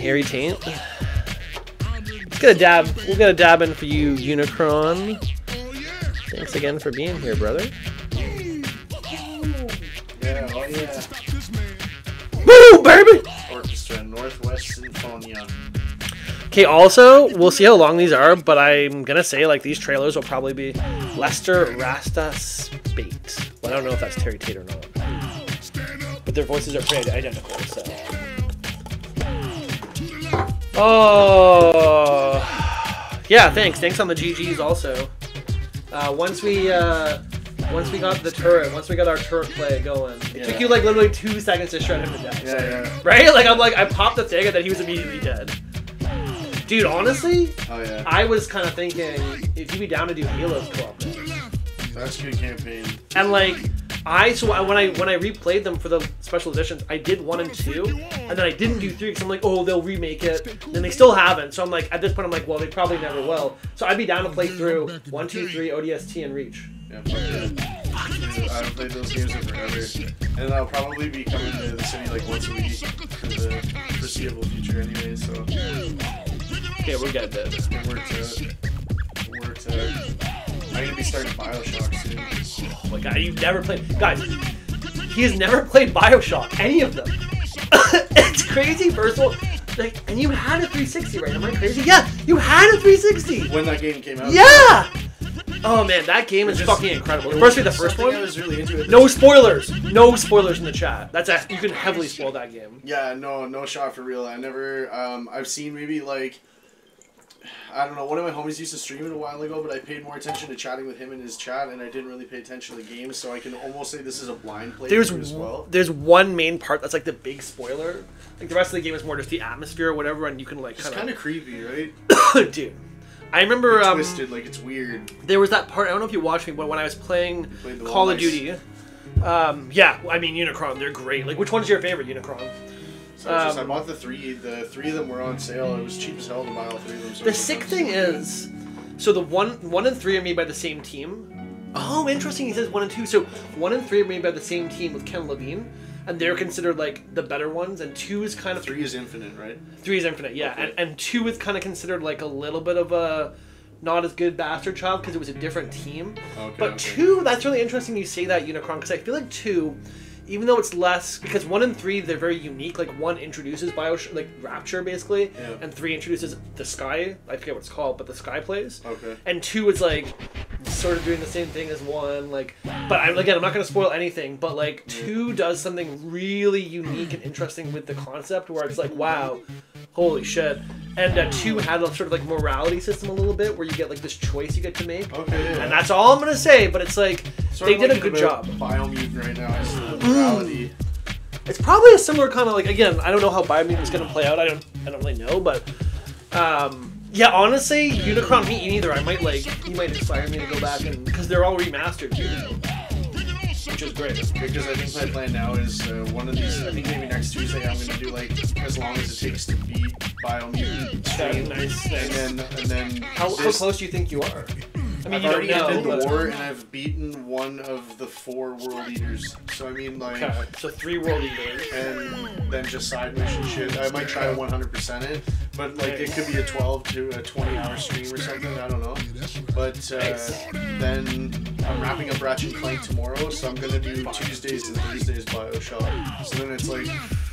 Harry Taint. Let's get a dab. We'll get a dab in for you, Unicron. Thanks again for being here, brother. Yeah. Oh yeah. Woo, baby! Orchestra Northwest Sinfonia. Okay, also, we'll see how long these are, but I'm gonna say, like, these trailers will probably be Lester Rasta Speight. Well, I don't know if that's Terry Tate or not. But their voices are pretty identical, so. Oh. Yeah, thanks. Thanks on the GGs also. Uh, once we, uh, once we got the turret, once we got our turret play going, it took you like literally two seconds to shred him to death. Yeah, yeah. Right? Like I'm like I popped the thing and then he was immediately dead. Dude, honestly, Oh yeah. I was kind of thinking if you'd be down to do Halo's co-op. That's a good campaign. and like I so I, when I when I replayed them for the special editions, I did one and two, and then I didn't do three because I'm like, oh, they'll remake it, and they still haven't. So I'm like, at this point, I'm like, well, they probably never will. So I'd be down to play through one, two, three, ODST, and Reach. Yeah, yeah. I haven't played those games in forever. And I'll probably be coming to the city like once a week for the foreseeable future anyway, so Okay, we're good. Then. it worked out. It worked out. I'm gonna be starting Bioshock soon. Oh my god, you've never played. Guys, he has never played Bioshock, any of them. it's crazy, first of all. Like, and you had a 360, right? Am I crazy? Yeah, you had a 360. When that game came out. Yeah. Oh man, that game is Just- fucking incredible. Especially the first Something I one. was really into it. No spoilers. No spoilers in the chat. That's a, you can heavily spoil that game. Yeah, no, no shot for real. I never. Um, I've seen maybe like. I don't know. One of my homies used to stream it a while ago, but I paid more attention to chatting with him in his chat, and I didn't really pay attention to the game. So I can almost say this is a blind playthrough There's as well. there's one main part that's like the big spoiler. Like the rest of the game is more just the atmosphere or whatever, and you can like It's kind kind of creepy, right? dude. I remember um, twisted, like it's weird. there was that part. I don't know if you watched me, but when I was playing Call of Duty, um, yeah, I mean Unicron, they're great. Like, which one's your favorite Unicron? So it's just, I um, bought the three. The three of them were on sale. It was cheap as hell to buy all three of them. So The sick thing is, so the one one and three are made by the same team. Oh, interesting. He says one and two. So one and three are made by the same team with Ken Levine, and they're considered like the better ones. And two is kind of three is infinite, right? Three is infinite, yeah. Okay. And, and two is kind of considered like a little bit of a not as good bastard child because it was a different team. Okay, but okay. two, that's really interesting you say that, Unicron, because I feel like two, even though it's less, because one and three, they're very unique. Like one introduces Bio like Rapture basically, Yeah. and three introduces the Sky, I forget what it's called, but the Sky plays. Okay. And two is like sort of doing the same thing as one. Like, but I, again, I'm not going to spoil anything. But like, two does something really unique and interesting with the concept, where it's like, wow, holy shit. And uh, two had a sort of like morality system a little bit, where you get like this choice you get to make. Okay, yeah. And that's all I'm gonna say. But it's like Sort they did a good job. Biomutant right now. It's the morality. It's probably a similar kind of like again. I don't know how Biomutant is gonna play out. I don't. I don't really know, but um, yeah. Honestly, Unicron me either. I might like. You might inspire me to go back and because they're all remastered too, which is great. Because I think my plan now is uh, one of these. I think maybe next Tuesday I'm gonna do like as long as it takes to beat Biomutant stream, nice, and then and then How, how close do you think you are? I mean, I've already don't ended the war and I've beaten one of the four world eaters. So I mean like. Okay, so three world eaters. and then just side mission shit. I might try 100% it, but like it could be a 12 to a 20 hour stream or something. I don't know. But uh, then I'm wrapping up Ratchet and Clank tomorrow, so I'm gonna do Tuesdays and Thursdays Bioshock. So then it's like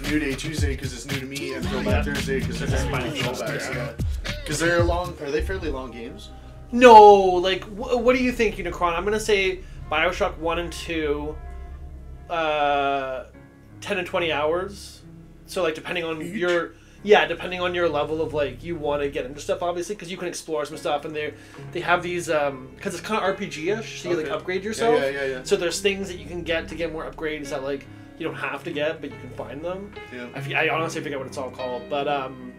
New Day Tuesday because it's new to me, and Throwback Thursday because it's That's my fine. throwbacks. Because they're long. Are they fairly long games? No, like, wh- what do you think, Unicron? I'm gonna say Bioshock One and Two, uh, ten and twenty hours. So, like, depending on your yeah, depending on your level of like you want to get into stuff, obviously, because you can explore some stuff, and they they have these um because it's kind of RPG-ish, so you like upgrade Yeah, yourself. yeah, yeah, yeah. So there's things that you can get to get more upgrades that like you don't have to get, but you can find them. Yeah. I, f- I honestly forget what it's all called, but um,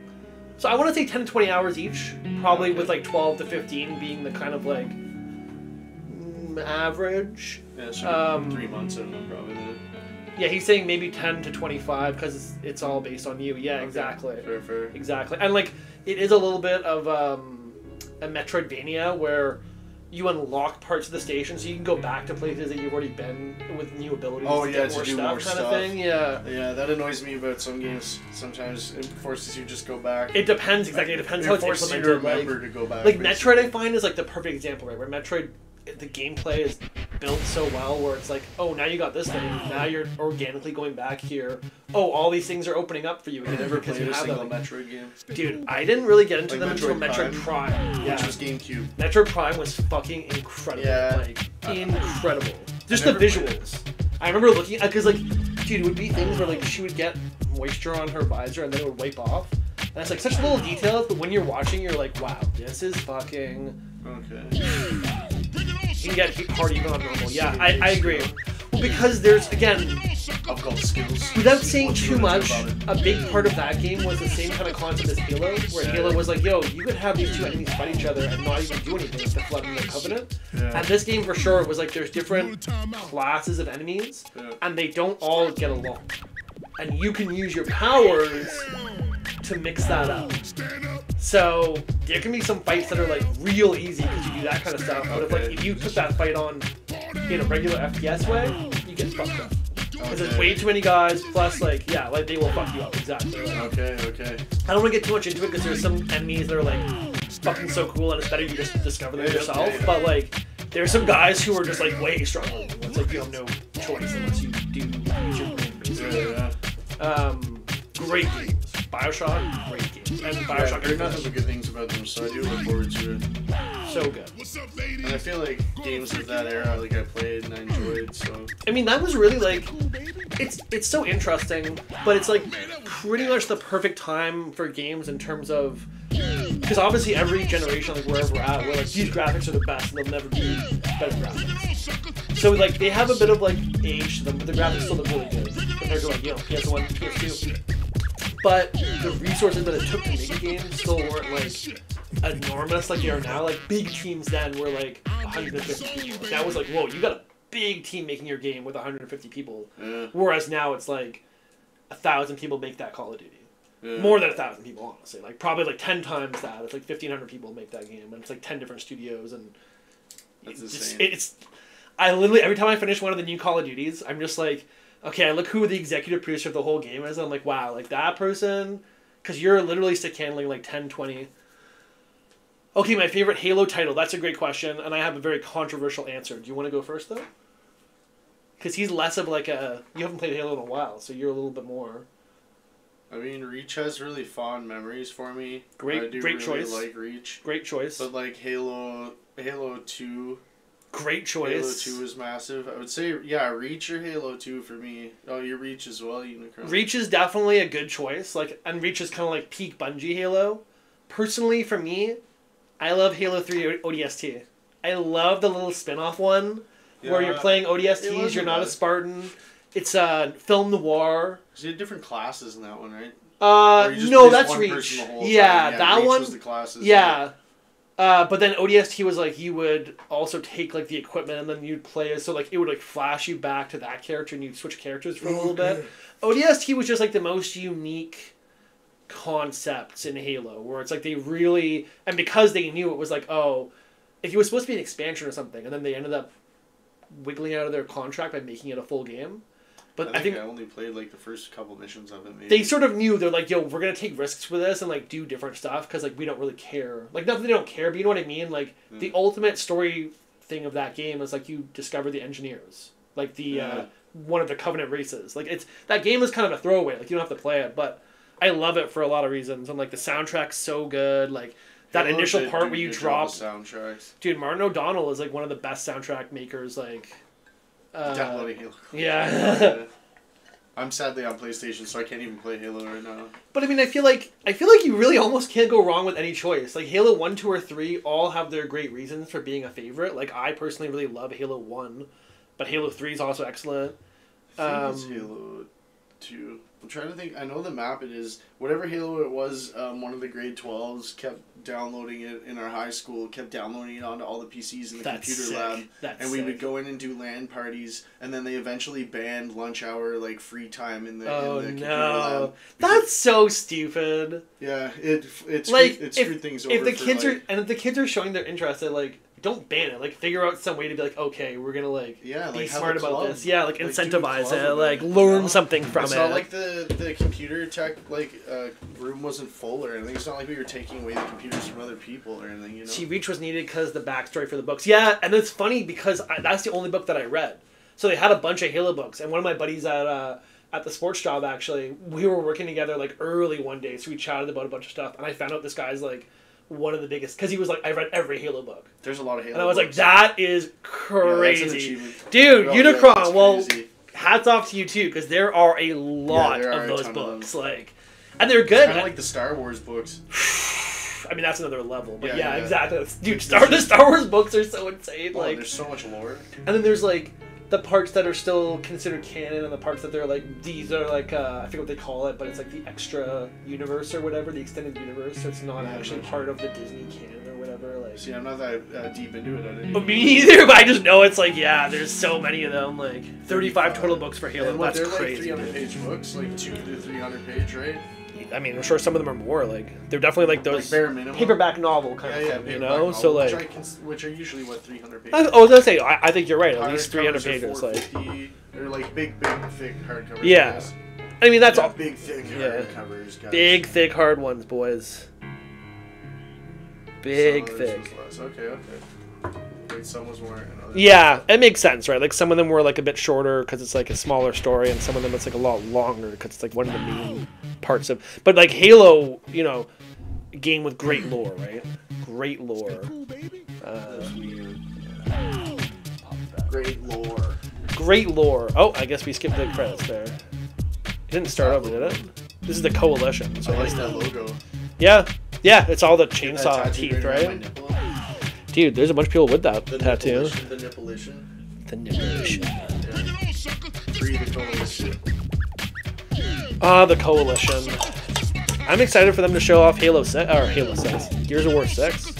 so I want to say ten to twenty hours each, probably with like twelve to fifteen being the kind of like mm, average. Yeah, so Um, three months. I don't know, probably. then. Yeah, he's saying maybe ten to twenty-five because it's, it's all based on you. Yeah, exactly. Fair, fair. Exactly, and like it is a little bit of um, a Metroidvania where you unlock parts of the station, so you can go back to places that you've already been with new abilities. Oh yeah, to more do stuff, more kind stuff. of thing. Yeah. Yeah, that annoys me about some games. Sometimes it forces you to just go back. It depends exactly. It depends It how it's forces you implemented. to remember like, to go back, Like basically. Metroid, I find is like the perfect example, right? Where Metroid, the gameplay is built so well, where it's like, oh, now you got this thing. Now you're organically going back here. Oh, all these things are opening up for you again Never because played you a have single them. Metroid game. Dude, I didn't really get into Like them until Metroid Metroid Prime, Prime. Yeah. which was GameCube. Metroid Prime was fucking incredible. Yeah. Like incredible. Just the visuals. I remember looking uh, at because like, dude, it would be things where like she would get moisture on her visor and then it would wipe off. And it's like such little details, but when you're watching, you're like, wow, this is fucking. Okay. You can get hard even on normal. Yeah, I, I agree. Well, because there's again, I've got skills. without saying too much, a big part of that game was the same kind of concept as Halo, where Yeah. Halo was like, yo, you could have these two enemies fight each other and not even do anything with the Flood and the Covenant. Yeah. And this game for sure was like there's different classes of enemies, Yeah. and they don't all get along. And you can use your powers to mix that up. So there can be some fights that are like real easy because you do that kind of stuff. But if like if you put that fight on in a regular FPS way, you get fucked up. Because there's way too many guys. Plus, like yeah, like they will fuck you up exactly. Like, Okay, okay. I don't want to get too much into it because there's some enemies that are like fucking so cool and it's better you just discover them Yeah, yourself. yeah, yeah. But like, there's some guys who are just like way stronger. It's like you have no choice unless you do use your brain. Um, great games. Bioshock, great games. And Bioshock I've nothing but good things about them, so I do look forward to it. so good. And I feel like games of that era, like I played and I enjoyed, so I mean, that was really like, it's it's so interesting, but it's like pretty much the perfect time for games in terms of, because obviously every generation, like wherever we're at, we're like these graphics are the best and they'll never be better graphics. So like they have a bit of like age to them, but the graphics still look really good compared to like you know PS1, PS2. But the resources that it took to make a game still weren't like enormous like they are now. Like big teams then were like 150 people. That was like whoa, you got a big team making your game with 150 people. yeah. Whereas now it's like a thousand people make that Call of Duty. yeah. More than a thousand people, honestly. Like probably like ten times that. It's like 1,500 people make that game, and it's like ten different studios, and That's it's, insane. it's. I literally every time I finish one of the new Call of Duties, I'm just like, okay, I look who the executive producer of the whole game is. I'm like, wow, like that person, because you're literally stick handling like 10, 20. Okay, my favorite Halo title. That's a great question, and I have a very controversial answer. Do you want to go first though? Because he's less of like a. You haven't played Halo in a while, so you're a little bit more. I mean, Reach has really fond memories for me. Great- I do great really choice. like Reach, Great choice. but like Halo, Halo Two, Great choice. Halo. Two was massive. I would say yeah, Reach or Halo Two for me. Oh, your Reach as well, Unicron. Reach is definitely a good choice. Like, and Reach is kind of like peak Bungie Halo. Personally, for me, I love Halo Three ODST. I love the little spin-off one where you're playing ODSTs. You're not a. Spartan. It's a film noir. So you had different classes in that one, right? Uh, Or you just no, that's Reach. person the whole Yeah, time. that Reach one. Was the classes, yeah. Uh, but then ODST was like you would also take like the equipment and then you'd play it, so like it would like flash you back to that character and you'd switch characters for a little bit. ODST was just like the most unique concepts in Halo, where it's like they really and because they knew it was like oh, if it was supposed to be an expansion or something, and then they ended up wiggling out of their contract by making it a full game. But I I think think I only played like the first couple missions of it. Maybe. they sort of knew they're like, yo, we're gonna take risks with this and like do different stuff because like we don't really care. Like not that they don't care, but you know what I mean. Like the ultimate story thing of that game is like you discover the engineers, like the Yeah. uh, one of the Covenant races. Like it's that game is kind of a throwaway. Like you don't have to play it, but I love it for a lot of reasons. And like the soundtrack's so good. Like that initial part where you drop, soundtracks. dude. Martin O'Donnell is like one of the best soundtrack makers. Like, uh, Downloading Halo. yeah. I'm sadly on PlayStation, so I can't even play Halo right now. But I mean, I feel like I feel like you really almost can't go wrong with any choice. Like Halo One, Two, or Three all have their great reasons for being a favorite. Like I personally really love Halo One, but Halo Three is also excellent. I think it's Um, Halo Two. I'm trying to think. I know the map it is. Whatever Halo it was, um, one of the grade 12s kept downloading it in our high school. Kept downloading it onto all the PCs in the That's computer sick. lab. That's and we would go in and do LAN parties. And then they eventually banned lunch hour like free time in the Oh in the computer no, lab. that's so stupid. Yeah, it it Like screwed, it if, screwed things if the kids like, are and if the kids are showing their interest, they like don't ban it. Like figure out some way to be like, okay, we're gonna like Yeah, be like, smart about club. this. Yeah, like, Like, incentivize it. of it, Like you learn know? something from it's it. not like the the computer tech like uh, room wasn't full or anything. It's not like we were taking away the computers from other people or anything. You know. See, Reach was needed because the backstory for the books. Yeah, and it's funny because I, that's the only book that I read. So they had a bunch of Halo books, and one of my buddies at uh, at the sports job actually, we were working together like early one day, so we chatted about a bunch of stuff, and I found out this guy's like one of the biggest because he was like I read every Halo book, There's a lot of Halo. and I was like books. that is Yeah, crazy, dude. Oh, yeah, Unicron. well, crazy. hats off to you too because there are a lot there are of those ton of books, like, and they're good. Kind of like the Star Wars books. I mean, that's another level, but Yeah, yeah, yeah. exactly. Dude, Star the Star Wars books are so insane. Oh, like, there's so much lore. And then there's like the parts that are still considered canon and the parts that they're like these are like uh, I forget what they call it, but it's like the extra universe or whatever, the extended universe. So it's not Yeah, actually gotcha. part of the Disney canon or whatever. Like, See, I'm not that uh, deep into it. But me either. But I just know it's like yeah, there's so many of them. Like 35 total books for Halo. And what, That's they're crazy. like 300 page books, like two to 300 page, right? I mean, I'm sure some of them are more. Like they're definitely like those Like paperback novel kind Yeah, of yeah, thing, you know. novel, So like, which, which are usually what 300 pages. I, I was gonna say I, I think you're right. At least 300 pages. Like, They're like big, big, thick hardcovers. Yeah. I mean that's all. big, thick Yeah. hardcovers, guys. Big, thick, hard ones, boys. Big, thick. Okay, okay. Like some was more. and others- Yeah, it makes sense, right? Like some of them were like a bit shorter because it's like a smaller story, and some of them it's like a lot longer because it's like one of the main parts of. But like Halo, you know, game with great lore, right? Great lore. Uh, Great lore. great lore. Oh, I guess we skipped the credits there. It didn't start over, did it? This is the coalition. So I like that the- logo. Yeah, yeah, it's all the chainsaw tattoo teeth, right Dude, there's a bunch of people with that The tattoo. nippleition, The nippleition. The nippleition. Free coalition. Ah, the coalition. I'm excited for them to show off Halo 6 or Halo 6, Gears of War 6.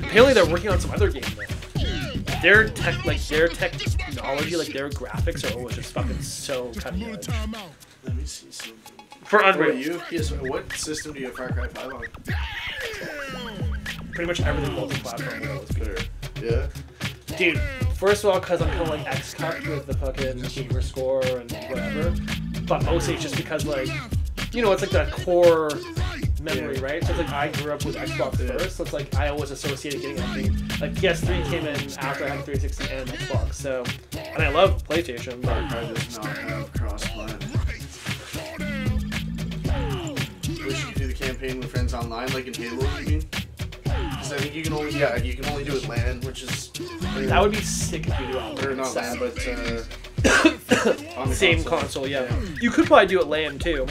Apparently, they're working on some other game now. Their tech, like their technology, like their graphics are always just fucking so cutting edge. Let me see something. For Unreal, you PS. What system do you have Far Cry 5 on? Pretty much everything multi-platform. Halo is There. Yeah. Dude, first of all, because I'm kind of like X-cut with the fucking gamer score and whatever. But mostly it's just because, like, you know, it's like that core memory, right? So it's like I grew up with Xbox first, so it's like I always associated getting everything. Like PS3 came in after I had 360 and Xbox, so. And I love PlayStation, but. I does not have cross-plat. Wish you could do the campaign with friends online, like in Halo, you mean? 'Cause 'Cause I think you can only yeah you can only do it LAN, which is That would be sick if you do it. or not Sad. LAN, but uh, on the Same console, yeah. You could probably do it LAN too.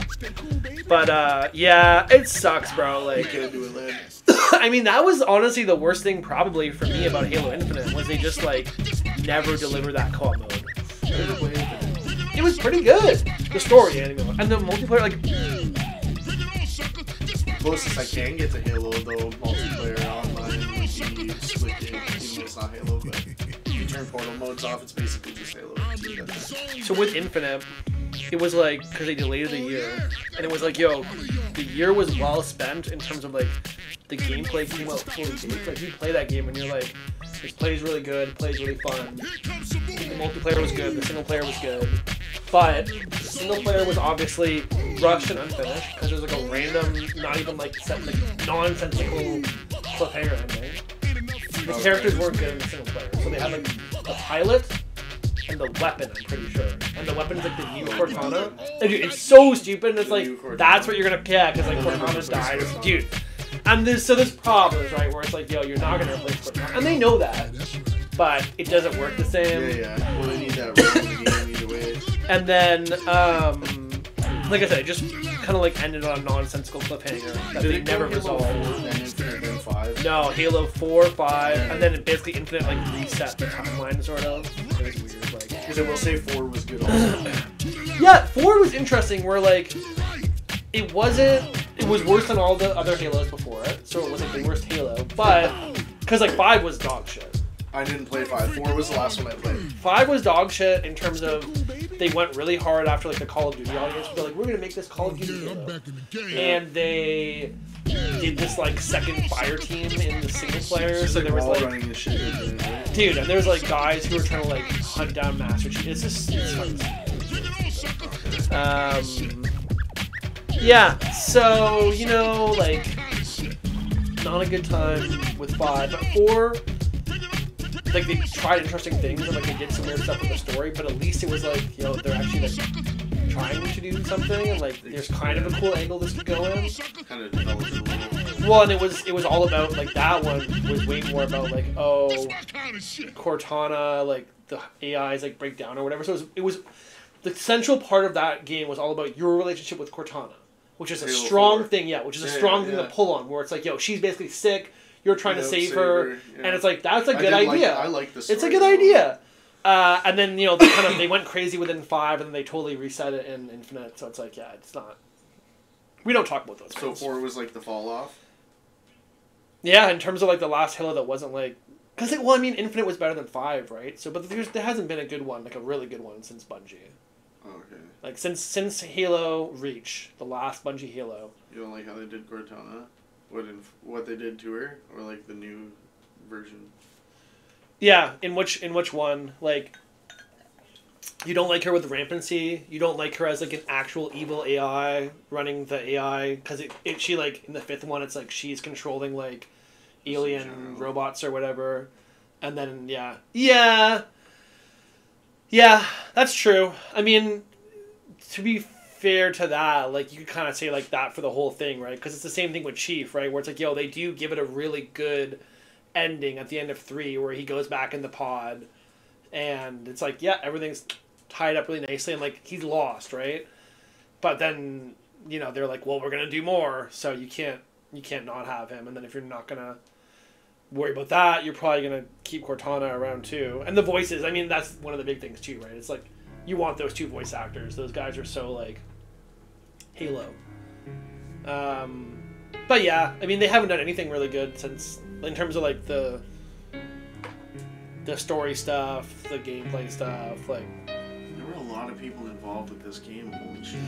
But uh yeah, it sucks, bro. Like can't do it LAN. I mean that was honestly the worst thing probably for me about Halo Infinite was they just like never deliver that co-op mode. It was pretty good. The story anyway. And the multiplayer like Closest I can get to Halo though, multiplayer Halo, but if you turn portal modes off, it's basically just Halo. So with Infinite, it was like because they delayed the year, and it was like, yo, the year was well spent in terms of like the gameplay came out fully baked. Like you play that game and you're like, this plays really good, plays really fun. The multiplayer was good, the single player was good, but the single player was obviously rushed and unfinished because there's like a random, not even like set, like nonsensical cliffhanger ending. The characters weren't good in the single player, so they had like a pilot and the weapon, I'm pretty sure. And the weapon's like the new Cortana. And dude, it's so stupid. And it's like, that's what you're gonna pick, because like Cortana died. Dude. And there's, so there's problems, right? Where it's like, yo, you're not gonna replace Cortana. And they know that. But it doesn't work the same. Yeah, yeah. Well, they need that role in the game either way. And then, um, like I said, it just kind of like ended on a nonsensical cliffhanger that they never resolved. 4, then Infinite, then 5? No, Halo 4, 5, and then it basically Infinite like reset the timeline, sort of. It was weird, like. Because I will say 4 was good also. Yeah, four was interesting. Where like, it wasn't. It was worse than all the other Halos before it, so it wasn't the worst Halo. But because like five was dog shit. I didn't play 5. 4 was the last one I played. Five was dog shit in terms of they went really hard after like the Call of Duty audience. They're like, we're gonna make this Call of Duty Halo, and they did this like second fire team in the single player. So there was like running this shit. isn't? Dude, and there's like guys who were trying to like hunt down Master Chief. It's just it's Um Yeah, so you know, like not a good time with five. But four like they tried interesting things and like they did some weird stuff with the story, but at least it was like, you know, they're actually like trying to do something and like there's kind of a cool angle this could go in. Kind of developed a little. Well, and it was it was all about like that one was way more about like oh Cortana like the AIs like break down or whatever. So it was, it was the central part of that game was all about your relationship with Cortana, which is a Halo strong 4. thing, yeah, which is a strong yeah, thing yeah. to pull on. Where it's like yo, she's basically sick. You're trying to save, save her, her, yeah. and it's like that's a I good did like- idea. I like the It's a good idea. Uh, and then you know they kind of they went crazy within five, and then they totally reset it in Infinite. So it's like yeah, it's not. We don't talk about those. So. 4 was like the fall off. Yeah, in terms of like the last Halo that wasn't like, because well, I mean, Infinite was better than five, right? So, but there's, there hasn't been a good one, like a really good one, since Bungie. Okay. Like since since Halo Reach, the last Bungie Halo. You don't like how they did Cortana? What in, what they did to her? Or like the new version? Yeah, in which in which one like. You don't like her with rampancy. You don't like her as like an actual evil AI running the AI because it, it she like in the fifth one it's like she's controlling like alien robots or whatever, and then yeah yeah yeah that's true. I mean, to be fair to that, like you could kind of say like that for the whole thing, right? Because it's the same thing with Chief, right? Where it's like yo they do give it a really good ending at the end of three where he goes back in the pod and it's like yeah everything's tied up really nicely and like he's lost right? But then you know they're like well we're gonna do more so you can't you can't not have him. And then if you're not gonna worry about that you're probably gonna keep cortana around too. And the voices i mean that's one of the big things too right? It's like you want those two voice actors. Those guys are so like halo. Um but yeah i mean they haven't done anything really good since in terms of like the the story stuff the gameplay stuff like There were a lot of people involved with this game. Holy shit.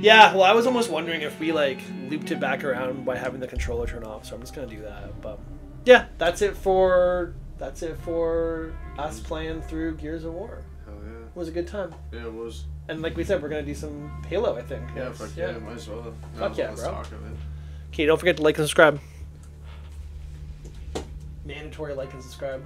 yeah well i was almost wondering if we like looped it back around by having the controller turn off so i'm just gonna do that but yeah that's it for that's it for us mm-hmm. playing through gears of war Hell yeah. it was a good time Yeah, it was. and like we said we're gonna do some halo i think Yeah, fuck yeah, might as well. Fuck yeah, bro. talk of it. okay don't forget to like and subscribe mandatory like and subscribe